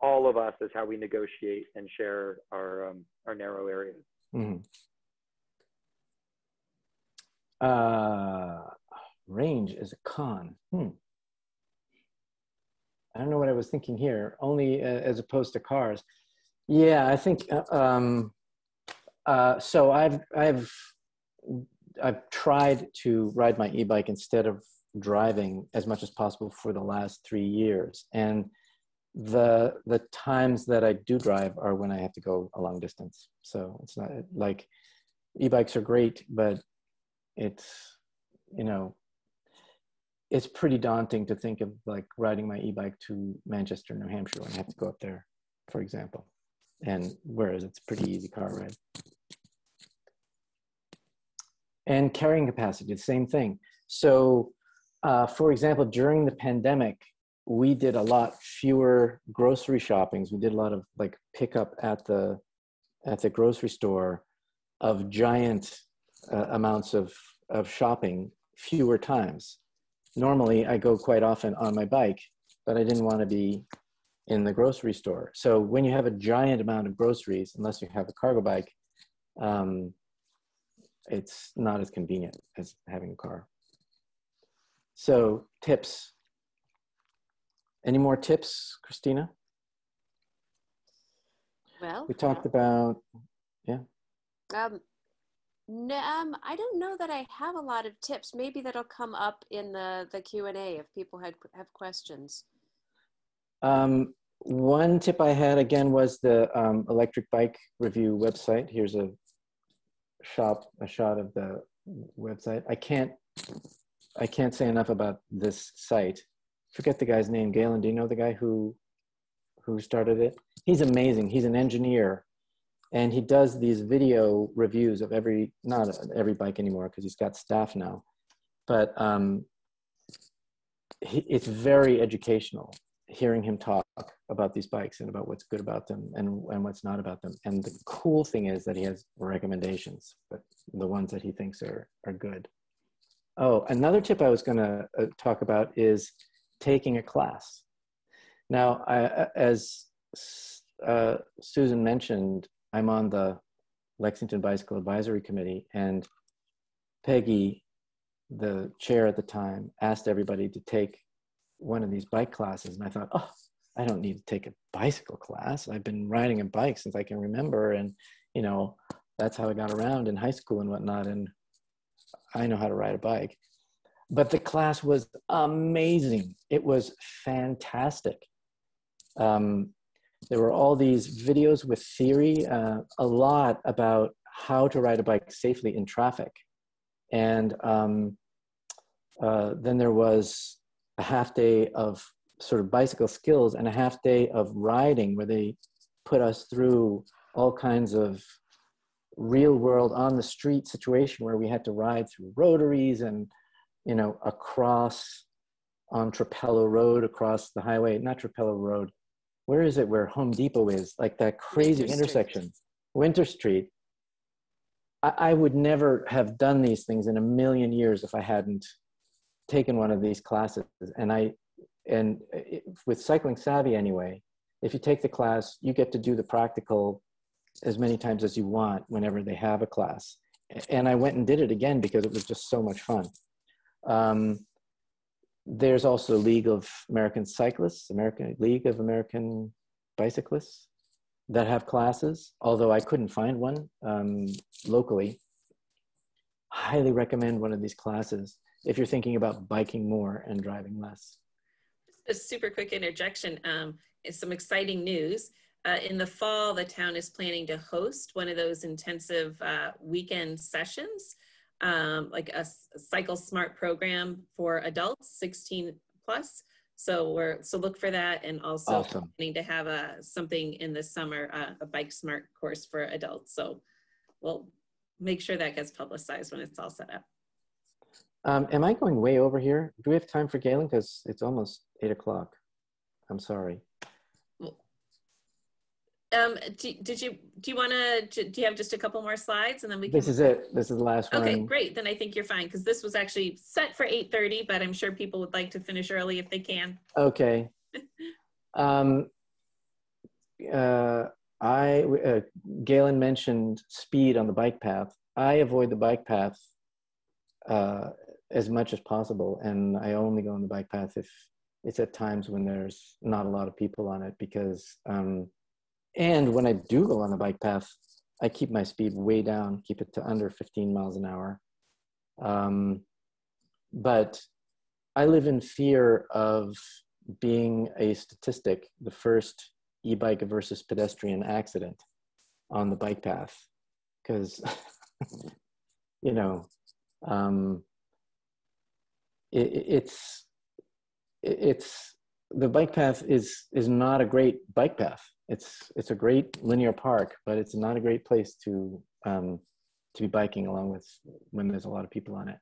all of us as how we negotiate and share our, um, our narrow areas. Mhm. Uh, range is a con. Hmm. I don't know what I was thinking here. Only uh, as opposed to cars. Yeah, I think. uh, Um, uh, so I've I've I've tried to ride my e-bike instead of driving as much as possible for the last three years, and the the times that I do drive are when I have to go a long distance. So it's not like e-bikes are great, but it's you know it's pretty daunting to think of like riding my e-bike to Manchester, New Hampshire when I have to go up there, for example. And whereas it's pretty easy car ride. And carrying capacity, the same thing. So, uh, for example, during the pandemic, we did a lot fewer grocery shoppings. We did a lot of like pickup at the at the grocery store of giant uh, amounts of of shopping fewer times. Normally, I go quite often on my bike, but I didn't want to be in the grocery store. So when you have a giant amount of groceries, unless you have a cargo bike, um, it's not as convenient as having a car. So tips. Any more tips, Christina? Well, We talked about, yeah. um, no, um, I don't know that I have a lot of tips. Maybe that'll come up in the the Q and A if people had have questions. um, one tip I had again was the um, electric bike review website. Here's a shop, a shot of the website. I can't, I can't say enough about this site. Forget the guy's name. Galen, do you know the guy who, who started it? He's amazing. He's an engineer, and he does these video reviews of every, not every bike anymore because he's got staff now, but um, he, it's very educational hearing him talk about these bikes and about what's good about them and, and what's not about them. And the cool thing is that he has recommendations, but the ones that he thinks are, are good. Oh, another tip I was going to uh, talk about is taking a class. Now, I, as uh, Susan mentioned, I'm on the Lexington Bicycle Advisory Committee, and Peggy, the chair at the time, asked everybody to take one of these bike classes. And I thought, oh, I don't need to take a bicycle class. I've been riding a bike since I can remember. And, you know, that's how I got around in high school and whatnot. And I know how to ride a bike. But the class was amazing. It was fantastic. Um, there were all these videos with theory, uh, a lot about how to ride a bike safely in traffic. And um, uh, then there was a half day of sort of bicycle skills and a half day of riding where they put us through all kinds of real world on the street situation where we had to ride through rotaries and you know across on Trapello Road across the highway not Trapello Road. Where is it where Home Depot is? Like that crazy Winter intersection. Street. Winter Street. I, I would never have done these things in a million years if I hadn't taken one of these classes. And i and it, with cycling savvy anyway if you take the class you get to do the practical as many times as you want whenever they have a class and i went and did it again because it was just so much fun um, there's also league of american cyclists american league of american bicyclists that have classes although i couldn't find one um, locally highly recommend one of these classes if you're thinking about biking more and driving less. a super quick interjection. Um, some exciting news. Uh, in the fall, the town is planning to host one of those intensive uh, weekend sessions, um, like a Cycle Smart program for adults 16 plus. So we're so look for that, and also Awesome. planning to have a something in the summer, uh, a Bike Smart course for adults. So we'll make sure that gets publicized when it's all set up. Um, am I going way over here? Do we have time for Galen? Because it's almost eight o'clock. I'm sorry. Um, do, did you do you want to do you have just a couple more slides and then we can? This is it. This is the last okay, one. Okay, great. Then I think you're fine because this was actually set for 8:30, but I'm sure people would like to finish early if they can. Okay. um, uh, I uh, Galen mentioned speed on the bike path. I avoid the bike path uh, as much as possible, and I only go on the bike path if it's at times when there's not a lot of people on it because um, and when I do go on the bike path, I keep my speed way down, keep it to under 15 miles an hour. Um, but I live in fear of being a statistic, the first e-bike versus pedestrian accident on the bike path, because you know um, it, it's it's the bike path is is not a great bike path it's it's a great linear park, but it's not a great place to um, to be biking along with when there's a lot of people on it.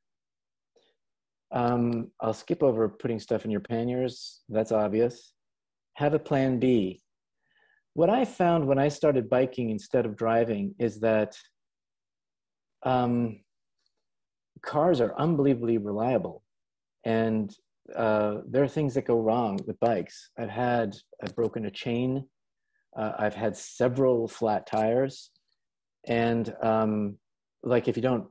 Um, I'll skip over putting stuff in your panniers. That's obvious. Have a plan B. What I found when I started biking instead of driving is that um, cars are unbelievably reliable, and uh, there are things that go wrong with bikes. I've had I've broken a chain uh, I've had several flat tires, and um, like if you don't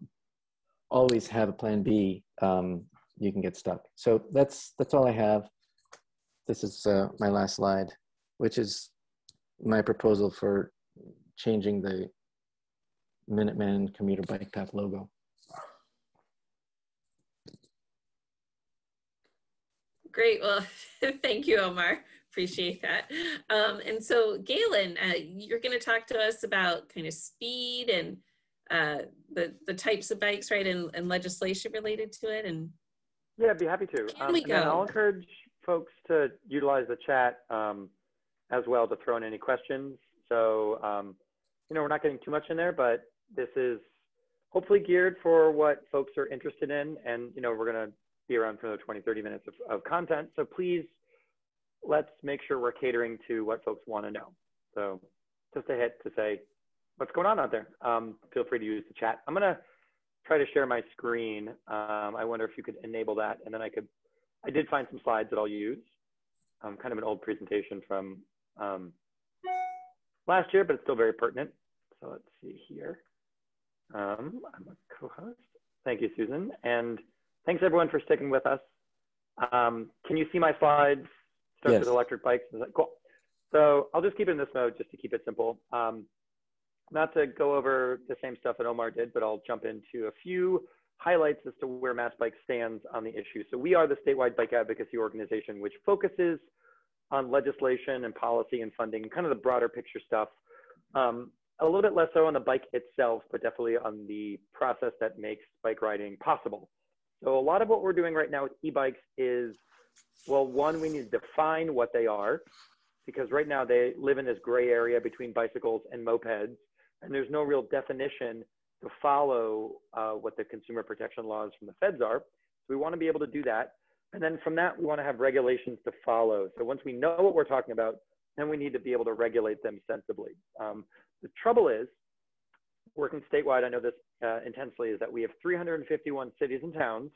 always have a plan B, um, you can get stuck. So that's that's all I have. This is uh, my last slide, which is my proposal for changing the Minuteman commuter bike path logo. Great. Well, thank you, Omar. Appreciate that. Um, and so, Galen, uh, you're going to talk to us about kind of speed and uh, the the types of bikes, right, and, and legislation related to it. And yeah, I'd be happy to. Can um, we go? I'll encourage folks to utilize the chat um, as well to throw in any questions. So, um, you know, we're not getting too much in there, but this is hopefully geared for what folks are interested in. And, you know, we're going to be around for another 20, 30 minutes of, of content. So please let's make sure we're catering to what folks want to know. So just a hit to say, what's going on out there? Um, feel free to use the chat. I'm going to try to share my screen. Um, I wonder if you could enable that. And then I could, I did find some slides that I'll use. Um, kind of an old presentation from um, last year, but it's still very pertinent. So let's see here. Um, I'm a co-host. Thank you, Susan. And thanks everyone for sticking with us. Um, can you see my slides? Starts yes. with electric bikes. Cool. So I'll just keep it in this mode just to keep it simple. Um, not to go over the same stuff that Omar did, but I'll jump into a few highlights as to where MassBike stands on the issue. So we are the statewide bike advocacy organization, which focuses on legislation and policy and funding, kind of the broader picture stuff. Um, a little bit less so on the bike itself, but definitely on the process that makes bike riding possible. So a lot of what we're doing right now with e-bikes is well, one, we need to define what they are because right now they live in this gray area between bicycles and mopeds, and there's no real definition to follow uh, what the consumer protection laws from the feds are. So we want to be able to do that. And then from that, we want to have regulations to follow. So once we know what we're talking about, then we need to be able to regulate them sensibly. Um, the trouble is, working statewide, I know this uh, intensely, is that we have 351 cities and towns,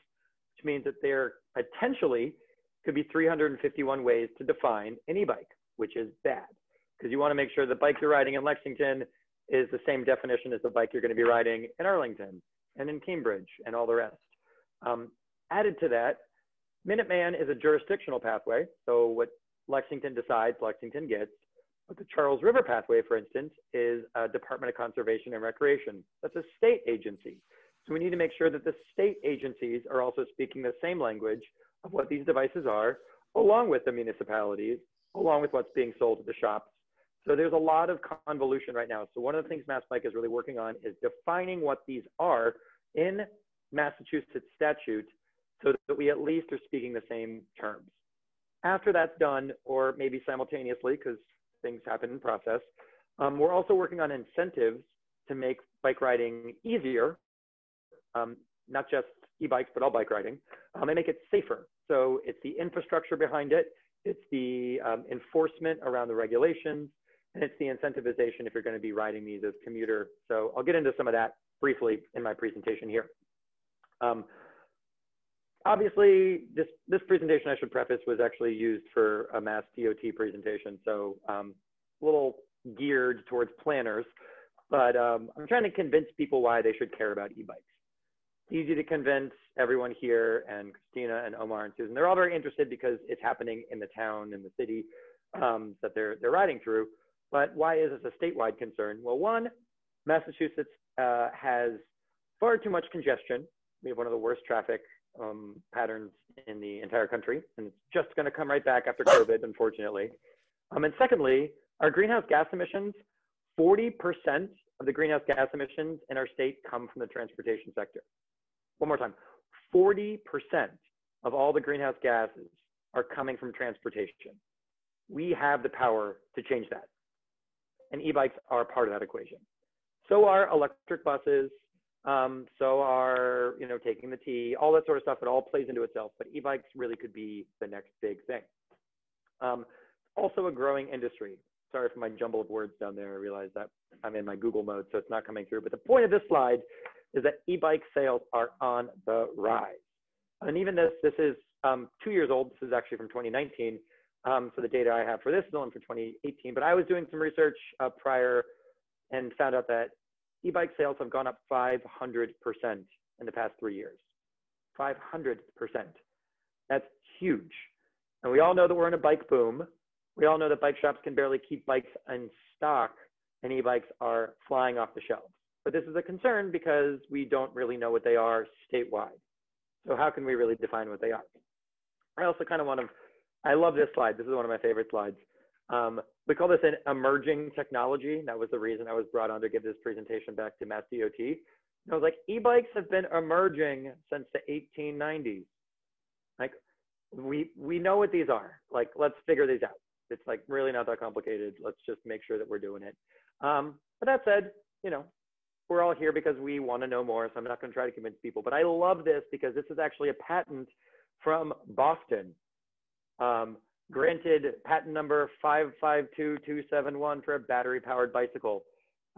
which means that they're potentially could be 351 ways to define an e-bike, which is bad because you want to make sure the bike you're riding in Lexington is the same definition as the bike you're going to be riding in Arlington and in Cambridge and all the rest. Um, added to that, Minuteman is a jurisdictional pathway. So what Lexington decides, Lexington gets. But the Charles River Pathway, for instance, is a Department of Conservation and Recreation. That's a state agency. So we need to make sure that the state agencies are also speaking the same language of what these devices are, along with the municipalities, along with what's being sold at the shops. So there's a lot of convolution right now. So one of the things MassBike is really working on is defining what these are in Massachusetts statute so that we at least are speaking the same terms. After that's done, or maybe simultaneously, because things happen in process, um, we're also working on incentives to make bike riding easier, um, not just e-bikes, but all bike riding. Um, they make it safer. So it's the infrastructure behind it, it's the um, enforcement around the regulations, and it's the incentivization if you're going to be riding these as commuter. So I'll get into some of that briefly in my presentation here. Um, obviously, this, this presentation I should preface was actually used for a Mass DOT presentation. So um, a little geared towards planners, but um, I'm trying to convince people why they should care about e-bikes. Easy to convince everyone here and Christina and Omar and Susan. They're all very interested because it's happening in the town and the city um, that they're, they're riding through. But why is this a statewide concern? Well, one, Massachusetts uh, has far too much congestion. We have one of the worst traffic um, patterns in the entire country, and it's just going to come right back after COVID, unfortunately. Um, and secondly, our greenhouse gas emissions, 40% of the greenhouse gas emissions in our state come from the transportation sector. One more time, 40% of all the greenhouse gases are coming from transportation. We have the power to change that. And e-bikes are part of that equation. So are electric buses, um, so are, you know, taking the T, all that sort of stuff, it all plays into itself, but e-bikes really could be the next big thing. Um, also a growing industry. Sorry for my jumble of words down there. I realize that I'm in my Google mode, so it's not coming through. But the point of this slide is that e-bike sales are on the rise. And even this, this is um, two years old. This is actually from 2019. Um, so the data I have for this is only for 2018. But I was doing some research uh, prior and found out that e-bike sales have gone up 500% in the past three years. 500%. That's huge. And we all know that we're in a bike boom. We all know that bike shops can barely keep bikes in stock and e-bikes are flying off the shelves. But this is a concern because we don't really know what they are statewide. So how can we really define what they are? I also kind of want to, I love this slide. This is one of my favorite slides. Um, we call this an emerging technology. That was the reason I was brought on to give this presentation back to MassDOT. And I was like, e-bikes have been emerging since the 1890s. Like, we we know what these are. Like, let's figure these out. It's like really not that complicated. Let's just make sure that we're doing it. Um, but that said, you know, we're all here because we want to know more. So I'm not going to try to convince people. But I love this because this is actually a patent from Boston. Um, granted patent number 552271 for a battery powered bicycle.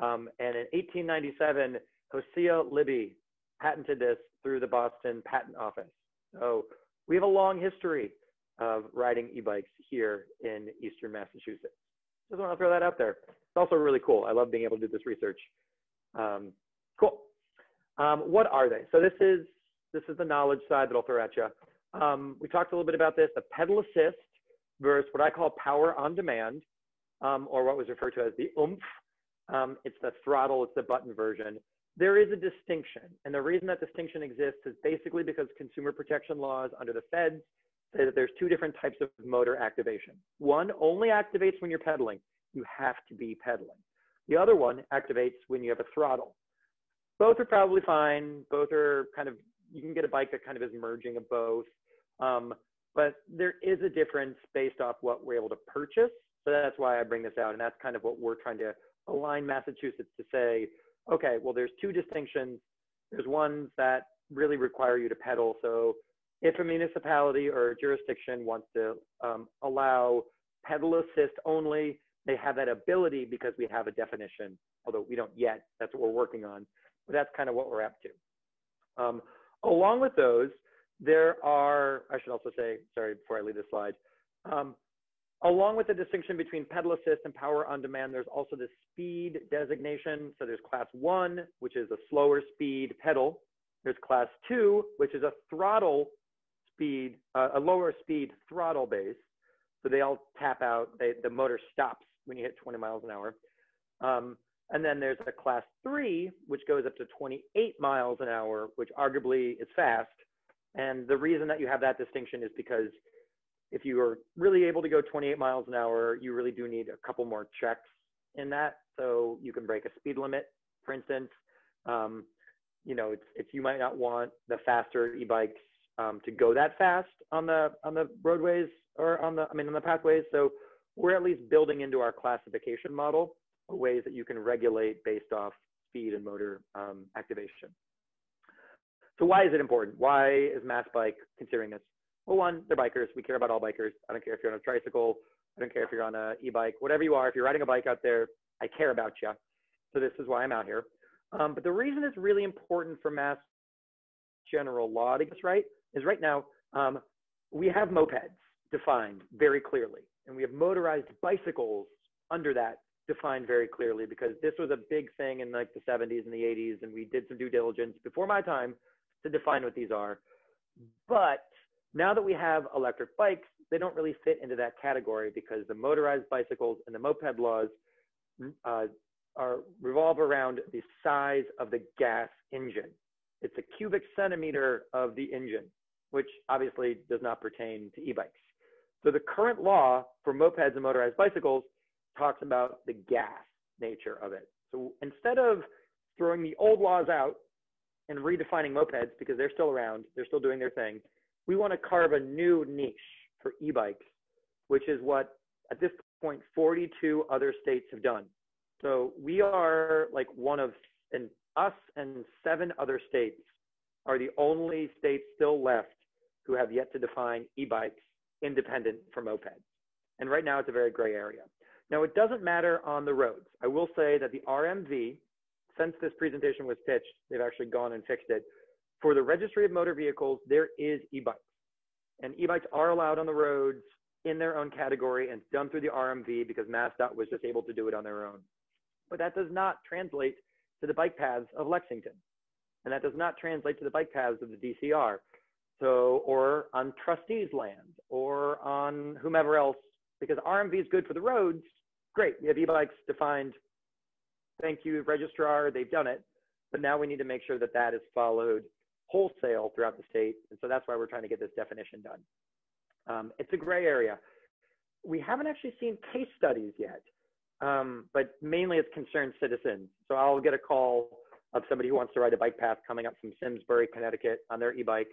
Um, and in 1897, Hosea Libby patented this through the Boston Patent Office. So we have a long history of riding e-bikes here in Eastern Massachusetts. Just want to throw that out there. It's also really cool. I love being able to do this research. Um, cool. Um, what are they? So this is this is the knowledge side that I'll throw at you. Um, we talked a little bit about this. The pedal assist versus what I call power on demand, um, or what was referred to as the oomph. Um, it's the throttle, it's the button version. There is a distinction. And the reason that distinction exists is basically because consumer protection laws under the feds say that there's two different types of motor activation. One only activates when you're pedaling. You have to be pedaling. The other one activates when you have a throttle. Both are probably fine. Both are kind of, you can get a bike that kind of is merging of both. Um, but there is a difference based off what we're able to purchase. So that's why I bring this out. And that's kind of what we're trying to align Massachusetts to say, okay, well, there's two distinctions. There's ones that really require you to pedal. So if a municipality or a jurisdiction wants to um, allow pedal assist only, they have that ability because we have a definition, although we don't yet. That's what we're working on. But that's kind of what we're up to. Um, along with those, there are, I should also say, sorry, before I leave this slide, um, along with the distinction between pedal assist and power on demand, there's also the speed designation. So there's class one, which is a slower speed pedal. There's class two, which is a throttle speed, uh, a lower speed throttle base. So they all tap out, they, the motor stops when you hit 20 miles an hour. Um, and then there's a class three, which goes up to 28 miles an hour, which arguably is fast. And the reason that you have that distinction is because if you are really able to go 28 miles an hour, you really do need a couple more checks in that. So you can break a speed limit, for instance. Um, you know, it's, it's, you might not want the faster e-bikes um, to go that fast on the on the roadways or on the I mean on the pathways. So we're at least building into our classification model ways that you can regulate based off speed and motor um, activation. So why is it important? Why is MassBike considering this? Well, one, they're bikers. We care about all bikers. I don't care if you're on a tricycle. I don't care if you're on a e-bike, whatever you are. If you're riding a bike out there, I care about you. So this is why I'm out here. Um, but the reason it's really important for Mass general law to get this right is right now um, we have mopeds defined very clearly, and we have motorized bicycles under that defined very clearly because this was a big thing in like the 70s and the 80s, and we did some due diligence before my time to define what these are. But now that we have electric bikes, they don't really fit into that category because the motorized bicycles and the moped laws uh, are revolve around the size of the gas engine. It's a cubic centimeter of the engine, which obviously does not pertain to e-bikes. So the current law for mopeds and motorized bicycles talks about the gas nature of it. So instead of throwing the old laws out and redefining mopeds because they're still around, they're still doing their thing, we want to carve a new niche for e-bikes, which is what at this point 42 other states have done. So we are like one of, and us and seven other states are the only states still left who have yet to define e-bikes independent from mopeds. And right now it's a very gray area. Now it doesn't matter on the roads. I will say that the RMV, since this presentation was pitched, they've actually gone and fixed it. For the registry of motor vehicles, there is e-bikes. And e-bikes are allowed on the roads in their own category and done through the RMV because MassDOT was just able to do it on their own. But that does not translate to the bike paths of Lexington. And that does not translate to the bike paths of the DCR. So, or on trustees' land, or on whomever else, because RMV is good for the roads. Great, we have e-bikes defined. Thank you, registrar, they've done it. But now we need to make sure that that is followed wholesale throughout the state. And so that's why we're trying to get this definition done. Um, it's a gray area. We haven't actually seen case studies yet, um, but mainly it's concerned citizens. So I'll get a call of somebody who wants to ride a bike path coming up from Simsbury, Connecticut on their e-bike.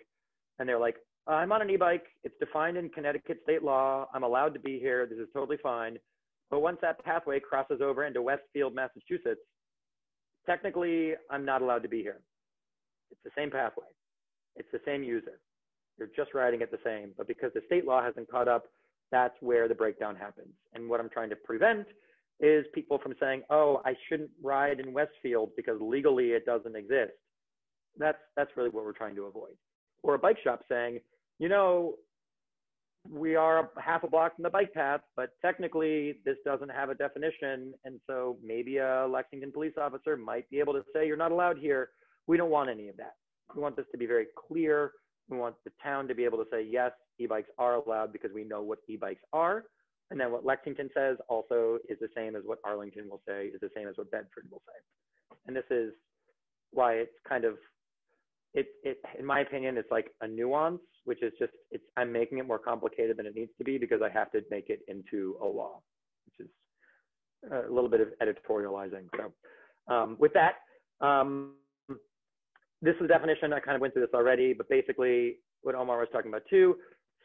And they're like, uh, I'm on an e-bike. It's defined in Connecticut state law. I'm allowed to be here. This is totally fine. But once that pathway crosses over into Westfield, Massachusetts, technically I'm not allowed to be here. It's the same pathway. It's the same user. You're just riding it the same. But because the state law hasn't caught up, that's where the breakdown happens. And what I'm trying to prevent is people from saying, oh, I shouldn't ride in Westfield because legally it doesn't exist. That's, that's really what we're trying to avoid. Or a bike shop saying, you know, we are half a block from the bike path, but technically this doesn't have a definition. And so maybe a Lexington police officer might be able to say, you're not allowed here we don't want any of that. We want this to be very clear. We want the town to be able to say, yes, e-bikes are allowed because we know what e-bikes are. And then what Lexington says also is the same as what Arlington will say, is the same as what Bedford will say. And this is why it's kind of, it, it, in my opinion, it's like a nuance, which is just, it's, I'm making it more complicated than it needs to be because I have to make it into a law, which is a little bit of editorializing. So um, with that, um, this is the definition. I kind of went through this already, but basically what Omar was talking about too,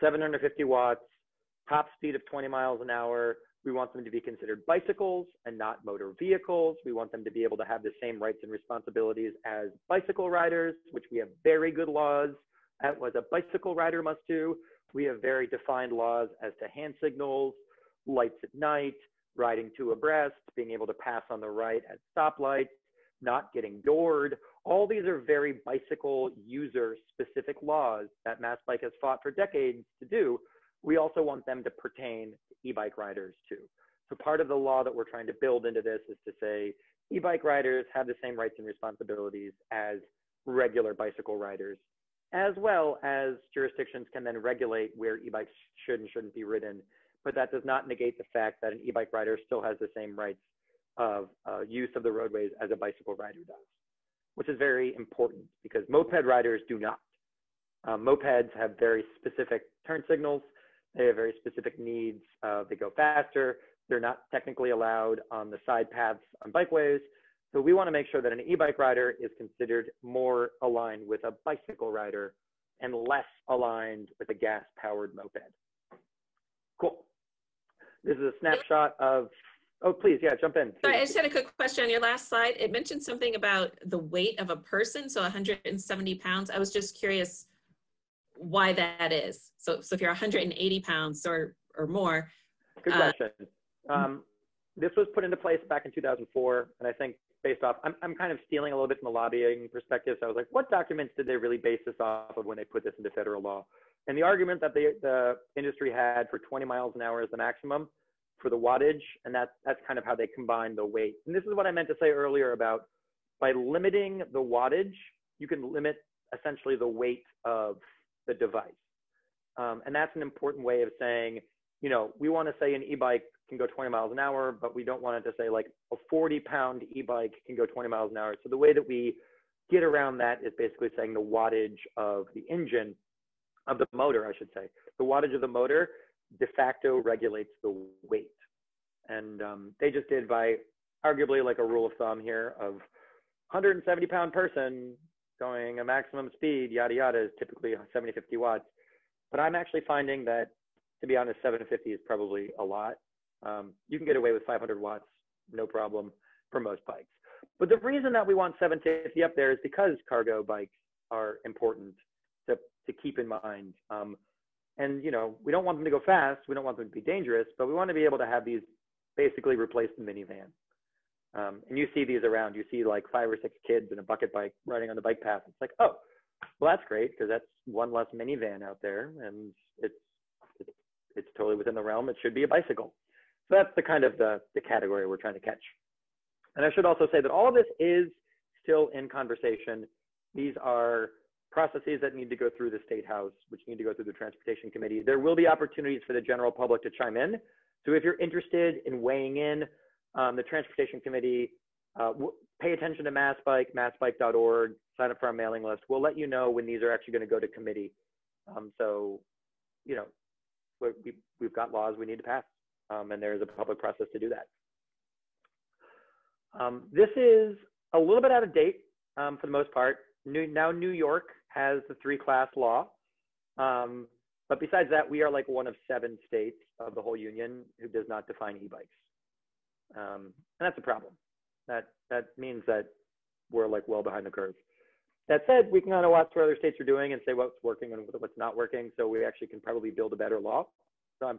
750 watts, top speed of 20 miles an hour. We want them to be considered bicycles and not motor vehicles. We want them to be able to have the same rights and responsibilities as bicycle riders, which we have very good laws at what a bicycle rider must do. We have very defined laws as to hand signals, lights at night, riding two abreast, being able to pass on the right at stoplights, not getting doored, all these are very bicycle user specific laws that MassBike has fought for decades to do. We also want them to pertain to e-bike riders too. So part of the law that we're trying to build into this is to say e-bike riders have the same rights and responsibilities as regular bicycle riders, as well as jurisdictions can then regulate where e-bikes should and shouldn't be ridden. But that does not negate the fact that an e-bike rider still has the same rights of uh, use of the roadways as a bicycle rider does which is very important because moped riders do not. Um, mopeds have very specific turn signals. They have very specific needs. Uh, they go faster. They're not technically allowed on the side paths on bikeways. So we want to make sure that an e-bike rider is considered more aligned with a bicycle rider and less aligned with a gas-powered moped. Cool. This is a snapshot of Oh, please, yeah, jump in. Sorry, I just had a quick question on your last slide. It mentioned something about the weight of a person, so 170 pounds. I was just curious why that is. So, so if you're 180 pounds or or more. Good uh, question. Um, this was put into place back in 2004, and I think based off, I'm, I'm kind of stealing a little bit from the lobbying perspective. So I was like, what documents did they really base this off of when they put this into federal law? And the argument that the, the industry had for 20 miles an hour is the maximum for the wattage, and that's, that's kind of how they combine the weight. And this is what I meant to say earlier about by limiting the wattage, you can limit essentially the weight of the device. Um, and that's an important way of saying, you know, we want to say an e-bike can go 20 miles an hour, but we don't want it to say like a 40 pound e-bike can go 20 miles an hour. So the way that we get around that is basically saying the wattage of the engine, of the motor, I should say. The wattage of the motor de facto regulates the weight. And um, they just did by arguably like a rule of thumb here of 170 pound person going a maximum speed, yada yada, is typically 70, 50 watts. But I'm actually finding that, to be honest, 750 is probably a lot. Um, you can get away with 500 watts, no problem for most bikes. But the reason that we want 750 up there is because cargo bikes are important to, to keep in mind. Um, and you know, we don't want them to go fast. We don't want them to be dangerous, but we want to be able to have these basically replace the minivan. Um, and you see these around. You see like five or six kids in a bucket bike riding on the bike path. It's like, oh, well, that's great because that's one less minivan out there, and it's, it's it's totally within the realm. It should be a bicycle. So that's the kind of the, the category we're trying to catch. And I should also say that all of this is still in conversation. These are processes that need to go through the State House, which need to go through the Transportation Committee. There will be opportunities for the general public to chime in. So if you're interested in weighing in, um, the Transportation Committee, uh, pay attention to MassBike, massbike.org, sign up for our mailing list. We'll let you know when these are actually going to go to committee. Um, so, you know, we, we've got laws we need to pass um, and there is a public process to do that. Um, this is a little bit out of date um, for the most part. New, now New York has the three-class law, um, but besides that, we are like one of seven states of the whole union who does not define e-bikes, um, and that's a problem. That that means that we're like well behind the curve. That said, we can kind of watch what other states are doing and say what's working and what's not working, so we actually can probably build a better law. So I'm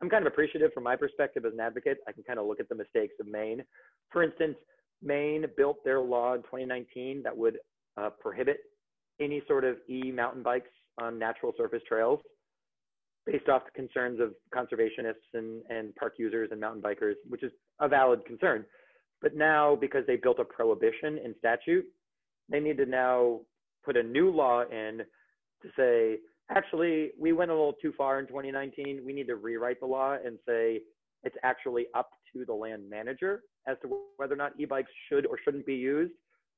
I'm kind of appreciative from my perspective as an advocate. I can kind of look at the mistakes of Maine. For instance, Maine built their law in 2019 that would uh, prohibit any sort of e mountain bikes on natural surface trails based off the concerns of conservationists and, and park users and mountain bikers, which is a valid concern. But now, because they built a prohibition in statute, they need to now put a new law in to say actually, we went a little too far in 2019. We need to rewrite the law and say it's actually up to the land manager as to whether or not e-bikes should or shouldn't be used.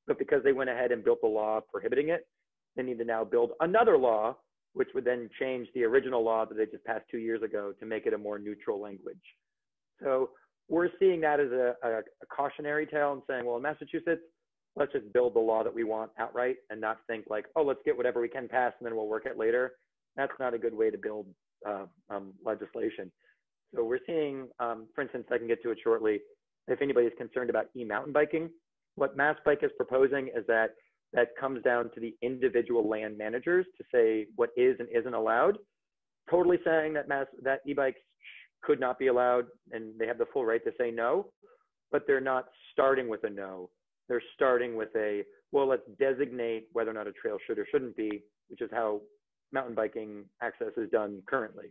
But because they went ahead and built the law prohibiting it, they need to now build another law, which would then change the original law that they just passed two years ago to make it a more neutral language. So we're seeing that as a, a, a cautionary tale and saying, well, in Massachusetts, let's just build the law that we want outright and not think like, oh, let's get whatever we can pass and then we'll work it later. That's not a good way to build uh, um, legislation. So we're seeing, um, for instance, I can get to it shortly. If anybody is concerned about e-mountain biking, what MassBike is proposing is that that comes down to the individual land managers to say what is and isn't allowed. Totally saying that mass that e-bikes could not be allowed, and they have the full right to say no, but they're not starting with a no they're starting with a, well, let's designate whether or not a trail should or shouldn't be, which is how mountain biking access is done currently.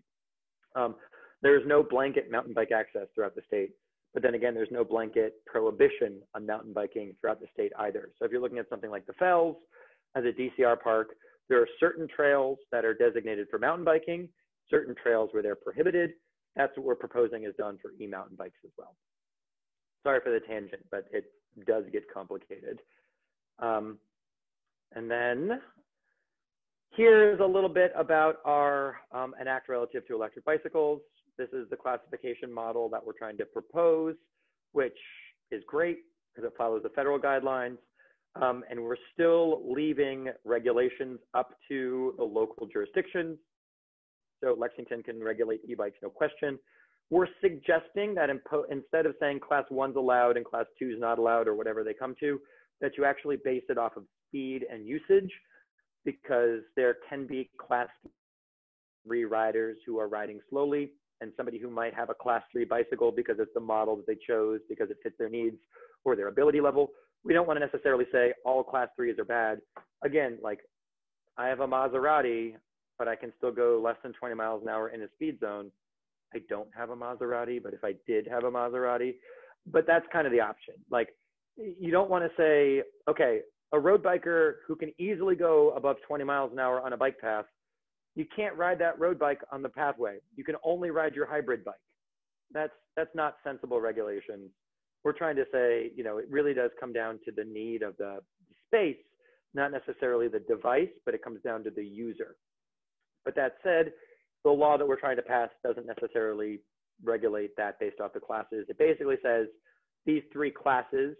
Um, there is no blanket mountain bike access throughout the state. But then again, there's no blanket prohibition on mountain biking throughout the state either. So if you're looking at something like the Fells as a DCR park, there are certain trails that are designated for mountain biking, certain trails where they're prohibited. That's what we're proposing is done for e-mountain bikes as well. Sorry for the tangent, but it does get complicated. Um, and then here's a little bit about our um, an act relative to electric bicycles. This is the classification model that we're trying to propose, which is great because it follows the federal guidelines. Um, and we're still leaving regulations up to the local jurisdictions. So Lexington can regulate e-bikes, no question. we're suggesting that instead of saying class one's allowed and class two's not allowed or whatever they come to, that you actually base it off of speed and usage because there can be class three riders who are riding slowly and somebody who might have a class three bicycle because it's the model that they chose because it fits their needs or their ability level. We don't want to necessarily say all class threes are bad. Again, like I have a Maserati, but I can still go less than 20 miles an hour in a speed zone. I don't have a Maserati, but if I did have a Maserati, but that's kind of the option. Like you don't want to say, okay, a road biker who can easily go above 20 miles an hour on a bike path, you can't ride that road bike on the pathway. You can only ride your hybrid bike. That's that's not sensible regulation. We're trying to say, you know, it really does come down to the need of the space, not necessarily the device, but it comes down to the user. But that said, the law that we're trying to pass doesn't necessarily regulate that based off the classes. It basically says these three classes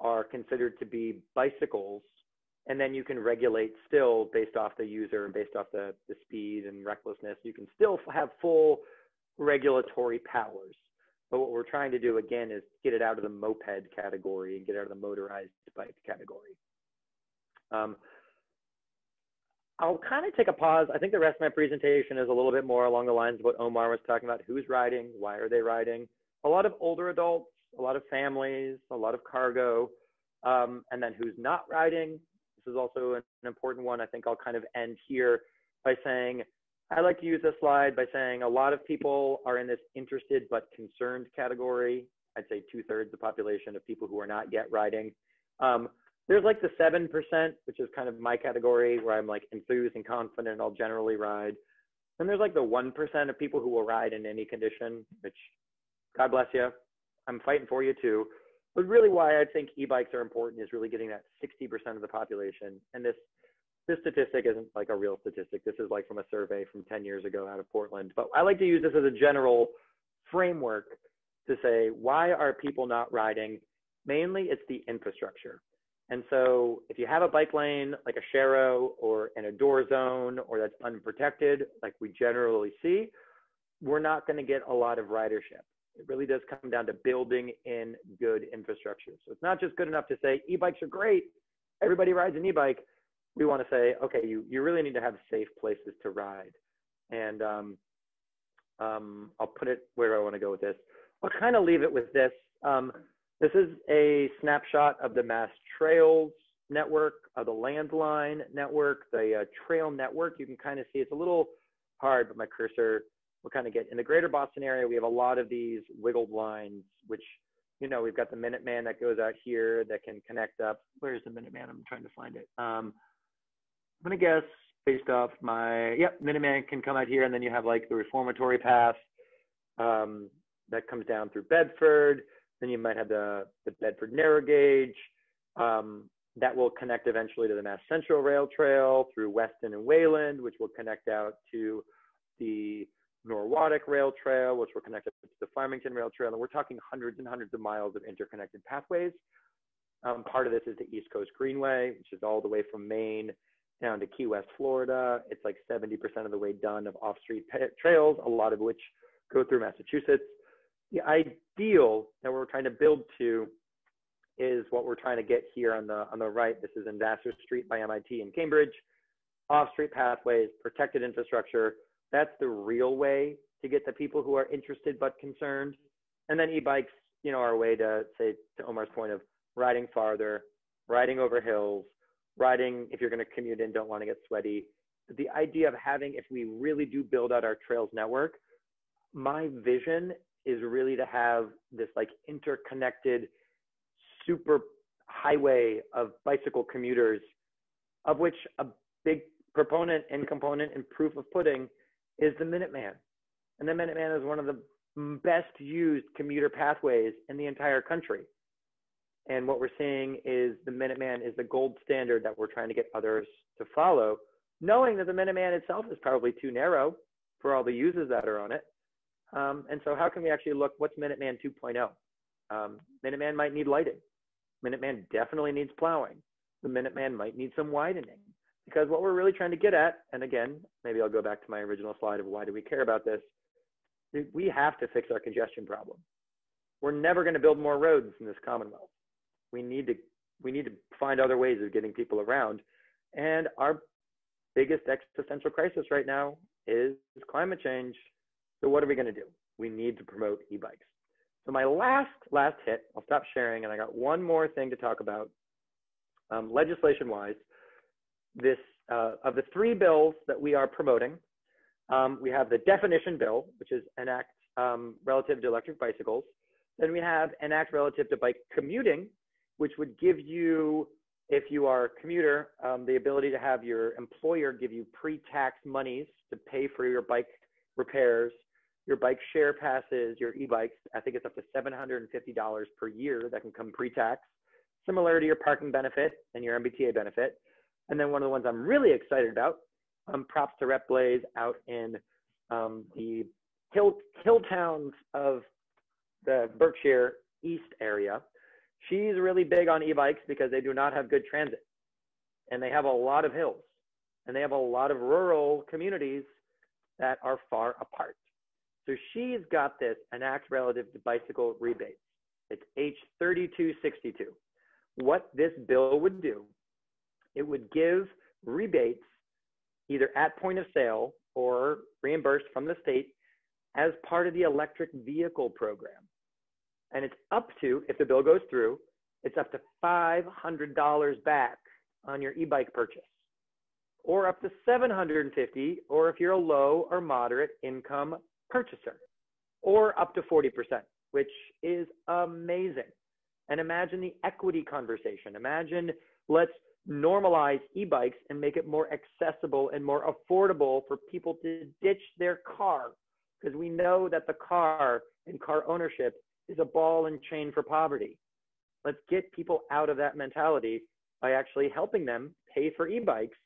are considered to be bicycles, and then you can regulate still based off the user and based off the, the speed and recklessness. You can still have full regulatory powers. But what we're trying to do again is get it out of the moped category and get out of the motorized bike category. Um, I'll kind of take a pause. I think the rest of my presentation is a little bit more along the lines of what Omar was talking about. Who's riding? Why are they riding? A lot of older adults, a lot of families, a lot of cargo, um, and then who's not riding. This is also an, an important one. I think I'll kind of end here by saying, I like to use this slide by saying a lot of people are in this interested but concerned category. I'd say two thirds the population of people who are not yet riding. Um, there's like the 7%, which is kind of my category where I'm like enthused and confident I'll generally ride. And there's like the 1% of people who will ride in any condition, which God bless you. I'm fighting for you too. But really why I think e-bikes are important is really getting that 60% of the population. And this this statistic isn't like a real statistic. This is like from a survey from 10 years ago out of Portland. But I like to use this as a general framework to say why are people not riding? Mainly it's the infrastructure. And so if you have a bike lane like a Sharrow or in a door zone or that's unprotected, like we generally see, we're not going to get a lot of ridership. It really does come down to building in good infrastructure. So it's not just good enough to say e-bikes are great. Everybody rides an e-bike. We want to say, okay, you, you really need to have safe places to ride. And um, um, I'll put it where I want to go with this. I'll kind of leave it with this. Um, this is a snapshot of the Mass Trails network, of the Landline network, the uh, trail network. You can kind of see it's a little hard, but my cursor will kind of get in the greater Boston area. We have a lot of these wiggled lines, which, you know, we've got the Minuteman that goes out here that can connect up. Where's the Minuteman? I'm trying to find it. Um, I'm going to guess based off my, yep, Minuteman can come out here, and then you have like the Reformatory Path um, that comes down through Bedford. Then you might have the, the Bedford narrow gauge. Um, that will connect eventually to the Mass Central Rail Trail through Weston and Wayland, which will connect out to the Norwottuck Rail Trail, which will connect up to the Farmington Rail Trail. And we're talking hundreds and hundreds of miles of interconnected pathways. Um, part of this is the East Coast Greenway, which is all the way from Maine down to Key West, Florida. It's like 70% of the way done of off-street trails, a lot of which go through Massachusetts the ideal that we're trying to build to is what we're trying to get here on the on the right. This is in Vassar Street by MIT in Cambridge. Off-street pathways, protected infrastructure. That's the real way to get the people who are interested but concerned. And then e-bikes, you know, are a way to say to Omar's point of riding farther, riding over hills, riding if you're going to commute and don't want to get sweaty. The idea of having, if we really do build out our trails network, my vision is really to have this like interconnected super highway of bicycle commuters, of which a big proponent and component and proof of pudding is the Minuteman. And the Minuteman is one of the best used commuter pathways in the entire country. And what we're seeing is the Minuteman is the gold standard that we're trying to get others to follow, knowing that the Minuteman itself is probably too narrow for all the uses that are on it. Um, and so how can we actually look, what's Minuteman 2.0? Um, Minuteman might need lighting. Minuteman definitely needs plowing. The Minuteman might need some widening. Because what we're really trying to get at, and again, maybe I'll go back to my original slide of why do we care about this. we have to fix our congestion problem. We're never going to build more roads in this Commonwealth. We need to we need to find other ways of getting people around. And our biggest existential crisis right now is climate change. So what are we going to do? We need to promote e-bikes. So my last last hit, I'll stop sharing, and I got one more thing to talk about. Um, legislation-wise, this uh, of the three bills that we are promoting, um, we have the definition bill, which is an act um, relative to electric bicycles. Then we have an act relative to bike commuting, which would give you, if you are a commuter, um, the ability to have your employer give you pre-tax monies to pay for your bike repairs, your bike share passes, your e-bikes. I think it's up to $750 per year that can come pre-tax, similar to your parking benefit and your MBTA benefit. And then one of the ones I'm really excited about, um, props to Rep Blais out in um, the hill, hill towns of the Berkshire East area. She's really big on e-bikes because they do not have good transit and they have a lot of hills and they have a lot of rural communities that are far apart. So she's got this, an act relative to bicycle rebates. It's H3262. What this bill would do, it would give rebates either at point of sale or reimbursed from the state as part of the electric vehicle program. And it's up to, if the bill goes through, it's up to $500 back on your e-bike purchase or up to 750 or if you're a low or moderate income purchaser or up to 40%, which is amazing. And imagine the equity conversation. Imagine let's normalize e-bikes and make it more accessible and more affordable for people to ditch their car because we know that the car and car ownership is a ball and chain for poverty. Let's get people out of that mentality by actually helping them pay for e-bikes.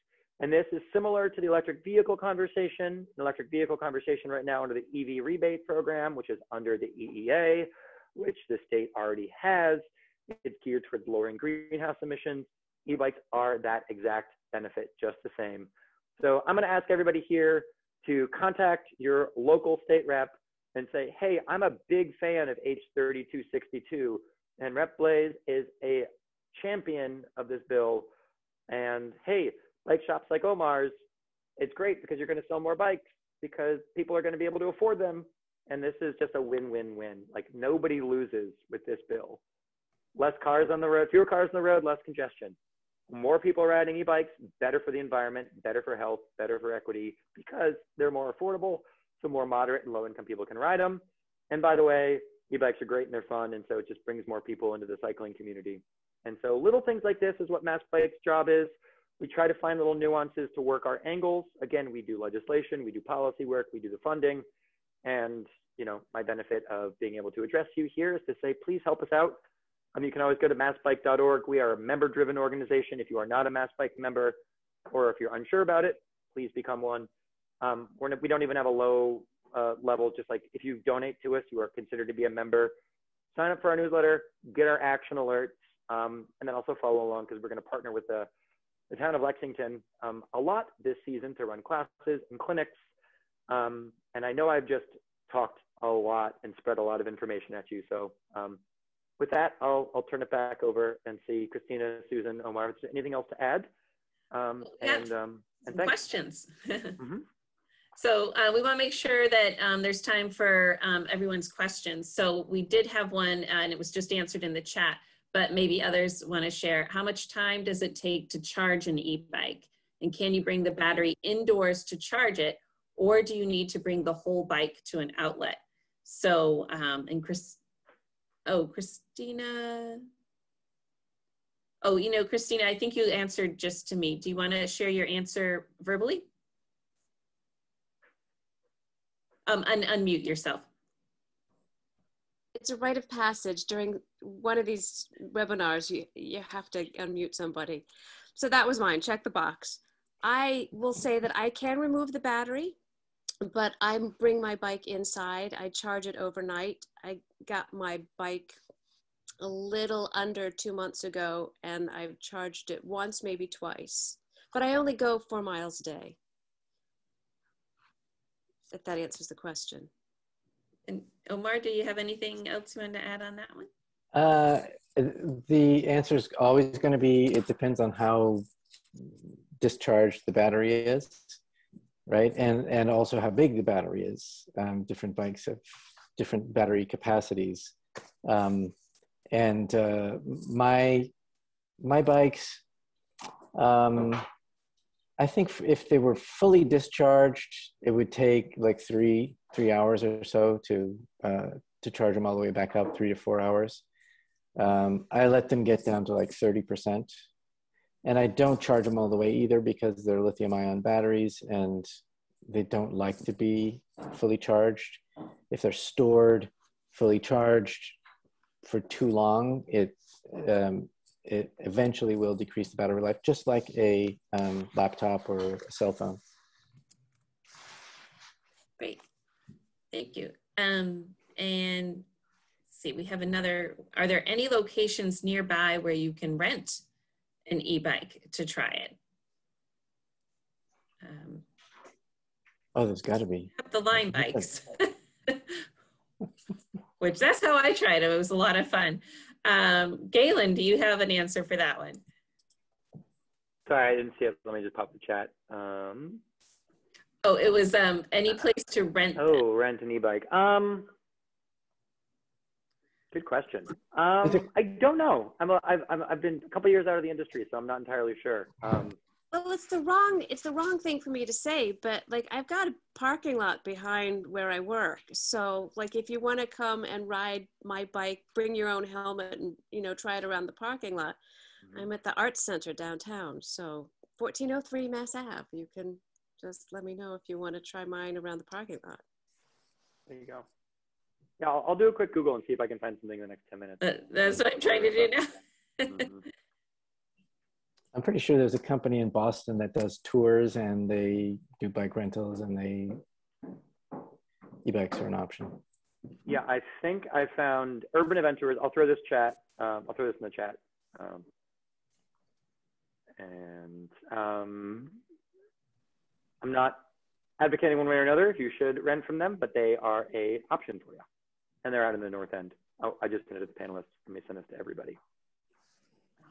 And this is similar to the electric vehicle conversation, electric vehicle conversation right now under the EV rebate program, which is under the EEA, which the state already has. It's geared towards lowering greenhouse emissions. E-bikes are that exact benefit just the same. So I'm going to ask everybody here to contact your local state rep and say, hey, I'm a big fan of H3262, and Rep Blais is a champion of this bill. And hey, bike shops like Omar's, it's great because you're going to sell more bikes because people are going to be able to afford them. And this is just a win win win. Like nobody loses with this bill. Less cars on the road, fewer cars on the road, less congestion. More people riding e bikes, better for the environment, better for health, better for equity because they're more affordable so more moderate and low income people can ride them. And by the way, e-bikes are great and they're fun, and so it just brings more people into the cycling community. And so little things like this is what Mass Bike's job is. We try to find little nuances to work our angles. Again, we do legislation, we do policy work, we do the funding. And you know, my benefit of being able to address you here is to say, please help us out. Um, you can always go to massbike.org. We are a member-driven organization. If you are not a MassBike member, or if you're unsure about it, please become one. Um, we're, we don't even have a low uh, level, just like if you donate to us, you are considered to be a member. Sign up for our newsletter, get our action alerts, um, and then also follow along because we're going to partner with the, the town of Lexington um, a lot this season to run classes and clinics. Um, and I know I've just talked a lot and spread a lot of information at you. So um, with that, I'll, I'll turn it back over and see Christina, Susan, Omar, is there anything else to add? Um, and, and questions. mm -hmm. So uh, we want to make sure that um, there's time for um, everyone's questions. So we did have one uh, and it was just answered in the chat, but maybe others want to share. How much time does it take to charge an e-bike? And can you bring the battery indoors to charge it? Or do you need to bring the whole bike to an outlet? So, um, and Chris, oh, Christina. Oh, you know, Christina, I think you answered just to me. Do you want to share your answer verbally? um, un unmute yourself. It's a rite of passage during one of these webinars. You, you have to unmute somebody. So that was mine. Check the box. I will say that I can remove the battery, but I bring my bike inside. I charge it overnight. I got my bike a little under two months ago and I've charged it once, maybe twice, but I only go four miles a day if that answers the question. And Omar, do you have anything else you want to add on that one? Uh, the answer is always going to be it depends on how discharged the battery is, right? And and also how big the battery is. Um, different bikes have different battery capacities, um, and uh, my my bikes. Um, I think if they were fully discharged, it would take like three three hours or so to uh, to charge them all the way back up, three to four hours. Um, I let them get down to like 30%. And I don't charge them all the way either because they're lithium ion batteries and they don't like to be fully charged. If they're stored fully charged for too long, it, um, it eventually will decrease the battery life, just like a um, laptop or a cell phone. Great, thank you. Um, and see, we have another, are there any locations nearby where you can rent an e-bike to try it? Um, oh, there's got to be. The Lime bikes, which that's how I tried it. It was a lot of fun. Um, Galen, do you have an answer for that one? Sorry, I didn't see it. Let me just pop the chat. Um, oh, it was um, any place to rent. Oh, rent an e-bike. Um, Good question. Um, I don't know. I'm a, I've, I've been a couple years out of the industry, so I'm not entirely sure. Um, well, it's the wrong it's the wrong thing for me to say, but like I've got a parking lot behind where I work. So like if you want to come and ride my bike, bring your own helmet and you know try it around the parking lot. Mm-hmm. I'm at the Arts Center downtown. So 1403 Mass Ave. You can just let me know if you want to try mine around the parking lot. There you go. Yeah, I'll, I'll, do a quick Google and see if I can find something in the next 10 minutes. Uh, that's what I'm trying to do now. mm-hmm. I'm pretty sure there's a company in Boston that does tours and they do bike rentals and they e-bikes are an option. Yeah, I think I found Urban Adventurers. I'll throw this chat. Um, I'll throw this in the chat. Um, and um, I'm not advocating one way or another if you should rent from them, but they are a option for you and they're out in the north end. Oh, I just sent it to the panelists. Let me send this to everybody.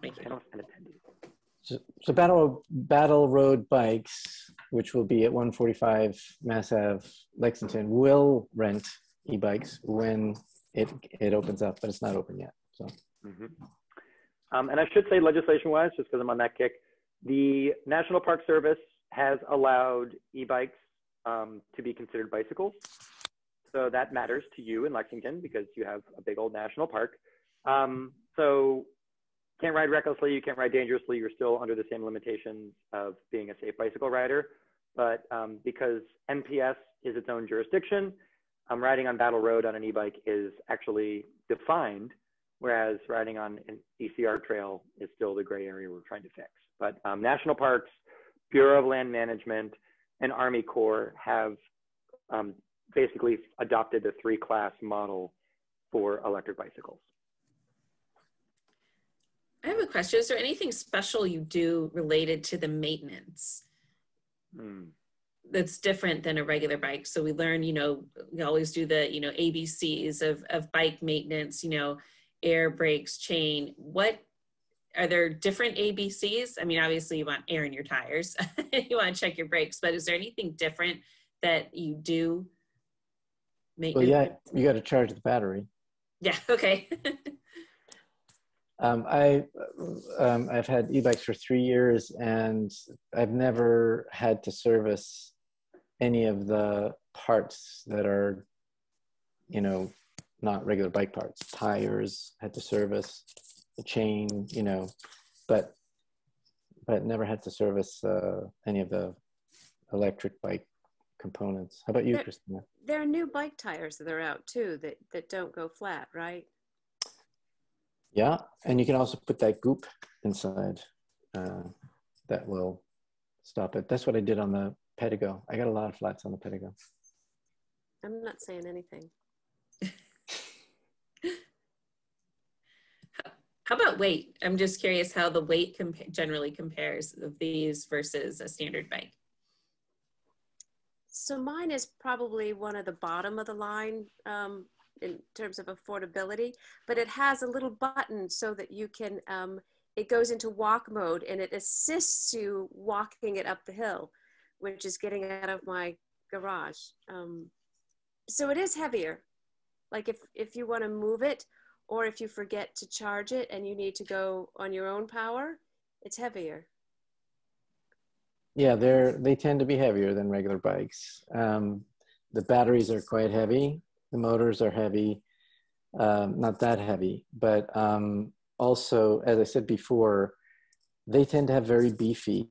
Thank you. Panelists and attendees. So, so, Battle Battle Road Bikes, which will be at 145 Mass Ave, Lexington, will rent e-bikes when it it opens up, but it's not open yet. So. Mm-hmm. Um, and I should say, legislation-wise, just because I'm on that kick, the National Park Service has allowed e-bikes um, to be considered bicycles. So that matters to you in Lexington because you have a big old national park. Um, so can't ride recklessly, you can't ride dangerously, you're still under the same limitations of being a safe bicycle rider. But um, because NPS is its own jurisdiction, um, riding on Battle Road on an e-bike is actually defined, whereas riding on an DCR trail is still the gray area we're trying to fix. But um, national parks, Bureau of Land Management, and Army Corps have um, basically adopted the three class model for electric bicycles. I have a question. Is there anything special you do related to the maintenance hmm. that's different than a regular bike? So we learn, you know, we always do the, you know, ABCs of, of bike maintenance, you know, air, brakes, chain. What are there different ABCs? I mean, obviously you want air in your tires, you want to check your brakes, but is there anything different that you do well, yeah, you got to charge the battery. Yeah. Okay. Um, I um, I've had e-bikes for three years, and I've never had to service any of the parts that are, you know, not regular bike parts. Tires had to service, the chain, you know, but but never had to service uh, any of the electric bike components. How about you, there, Christina? There are new bike tires that are out too that, that don't go flat, right? Yeah, and you can also put that goop inside uh, that will stop it. That's what I did on the Pedego. I got a lot of flats on the Pedego. I'm not saying anything. how about weight? I'm just curious how the weight compa generally compares of these versus a standard bike. so mine is probably one of the bottom of the line um, in terms of affordability, but it has a little button so that you can, um, it goes into walk mode and it assists you walking it up the hill, which is getting out of my garage. Um, so it is heavier. Like if, if you want to move it or if you forget to charge it and you need to go on your own power, it's heavier. Yeah, they're they tend to be heavier than regular bikes. Um, the batteries are quite heavy. The motors are heavy, um, not that heavy, but um, also, as I said before, they tend to have very beefy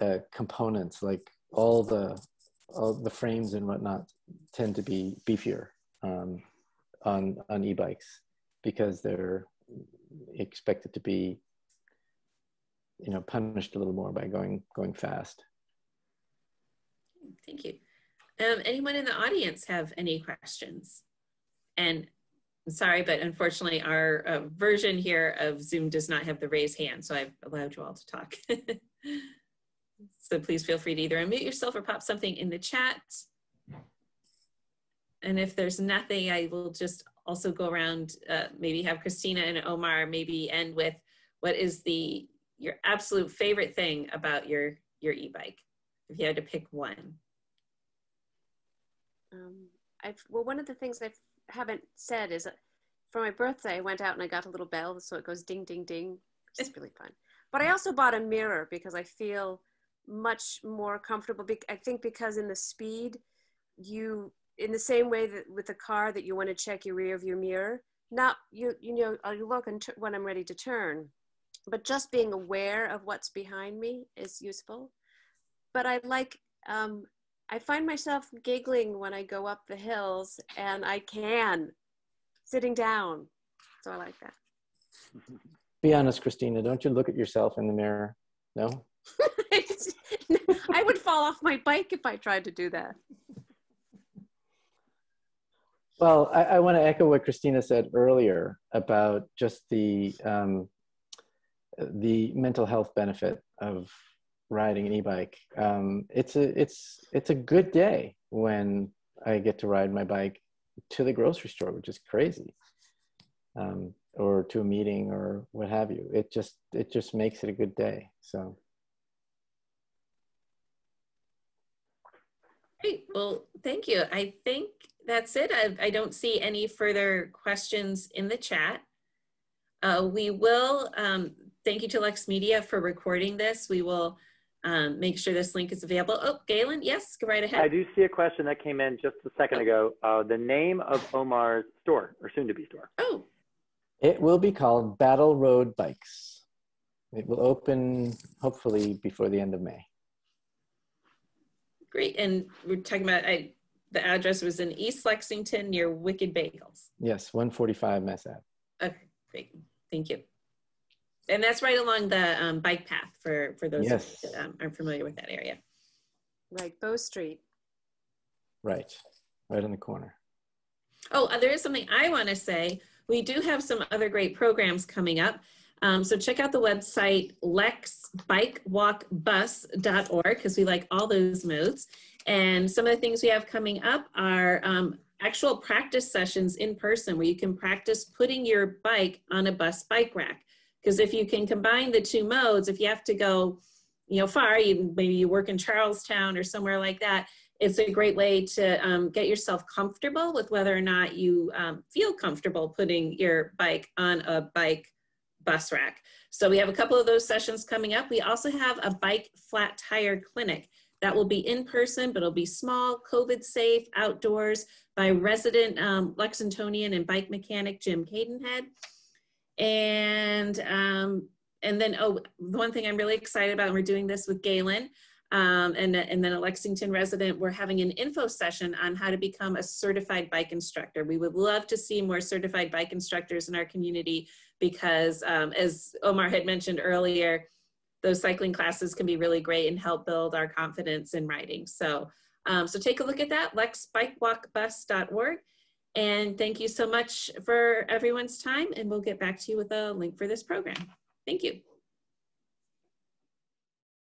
uh, components. Like all the all the frames and whatnot tend to be beefier um, on on e-bikes because they're expected to be you know punished a little more by going going fast thank you um, anyone in the audience have any questions? And I'm sorry but unfortunately our uh, version here of zoom does not have the raise hand so i've allowed you all to talk. So please feel free to either unmute yourself or pop something in the chat. And if there's nothing i will just also go around uh, maybe have christina and omar maybe end with what is the your absolute favorite thing about your your e-bike? If you had to pick one um, i've well one of the things i haven't said is that for my birthday i went out and i got a little bell so it goes ding ding ding it's really fun but i also bought a mirror because i feel much more comfortable i think because in the speed you in the same way that with the car that you want to check your rear view mirror not you you know I look and when i'm ready to turn but just being aware of what's behind me is useful. But I like, um, I find myself giggling when I go up the hills and I can sitting down. So I like that. Be honest, Christina, don't you look at yourself in the mirror? No? I would fall off my bike if I tried to do that. Well, I, I want to echo what Christina said earlier about just the um, the mental health benefit of riding an e-bike. Um, it's a it's it's a good day when I get to ride my bike to the grocery store, which is crazy, um, or to a meeting or what have you. It just it just makes it a good day. So. Great. Well, thank you. I think that's it. I, I don't see any further questions in the chat. Uh, we will um, thank you to LexMedia for recording this. We will um, make sure this link is available. Oh, Galen, yes, go right ahead. I do see a question that came in just a second ago. Uh, the name of Omar's store, or soon to be store. Oh. It will be called Battle Road Bikes. It will open hopefully before the end of May. Great. And we're talking about I, the address was in East Lexington near Wicked Bagels. Yes, 145 Mass Ave. Okay, great. Thank you and that's right along the um, bike path for for those yes. that um, are familiar with that area. Right, Bow Street. Right, right in the corner. Oh, uh, there is something I want to say. We do have some other great programs coming up. Um, so check out the website lexbikewalkbus.org because we like all those modes. And some of the things we have coming up are um, actual practice sessions in person where you can practice putting your bike on a bus bike rack. Because if you can combine the two modes, if you have to go, you know, far, you, maybe you work in Charlestown or somewhere like that, it's a great way to um, get yourself comfortable with whether or not you um, feel comfortable putting your bike on a bike bus rack. So we have a couple of those sessions coming up. We also have a bike flat tire clinic that will be in person, but it'll be small, COVID safe, outdoors by resident um, Lexingtonian and bike mechanic Jim Cadenhead. And um, and then oh, the one thing I'm really excited about, and we're doing this with Galen, um, and, and then a Lexington resident, we're having an info session on how to become a certified bike instructor. We would love to see more certified bike instructors in our community because um, as Omar had mentioned earlier, those cycling classes can be really great and help build our confidence in riding. So, um, so take a look at that, lexbikewalkbus.org. And thank you so much for everyone's time. And we'll get back to you with a link for this program. Thank you.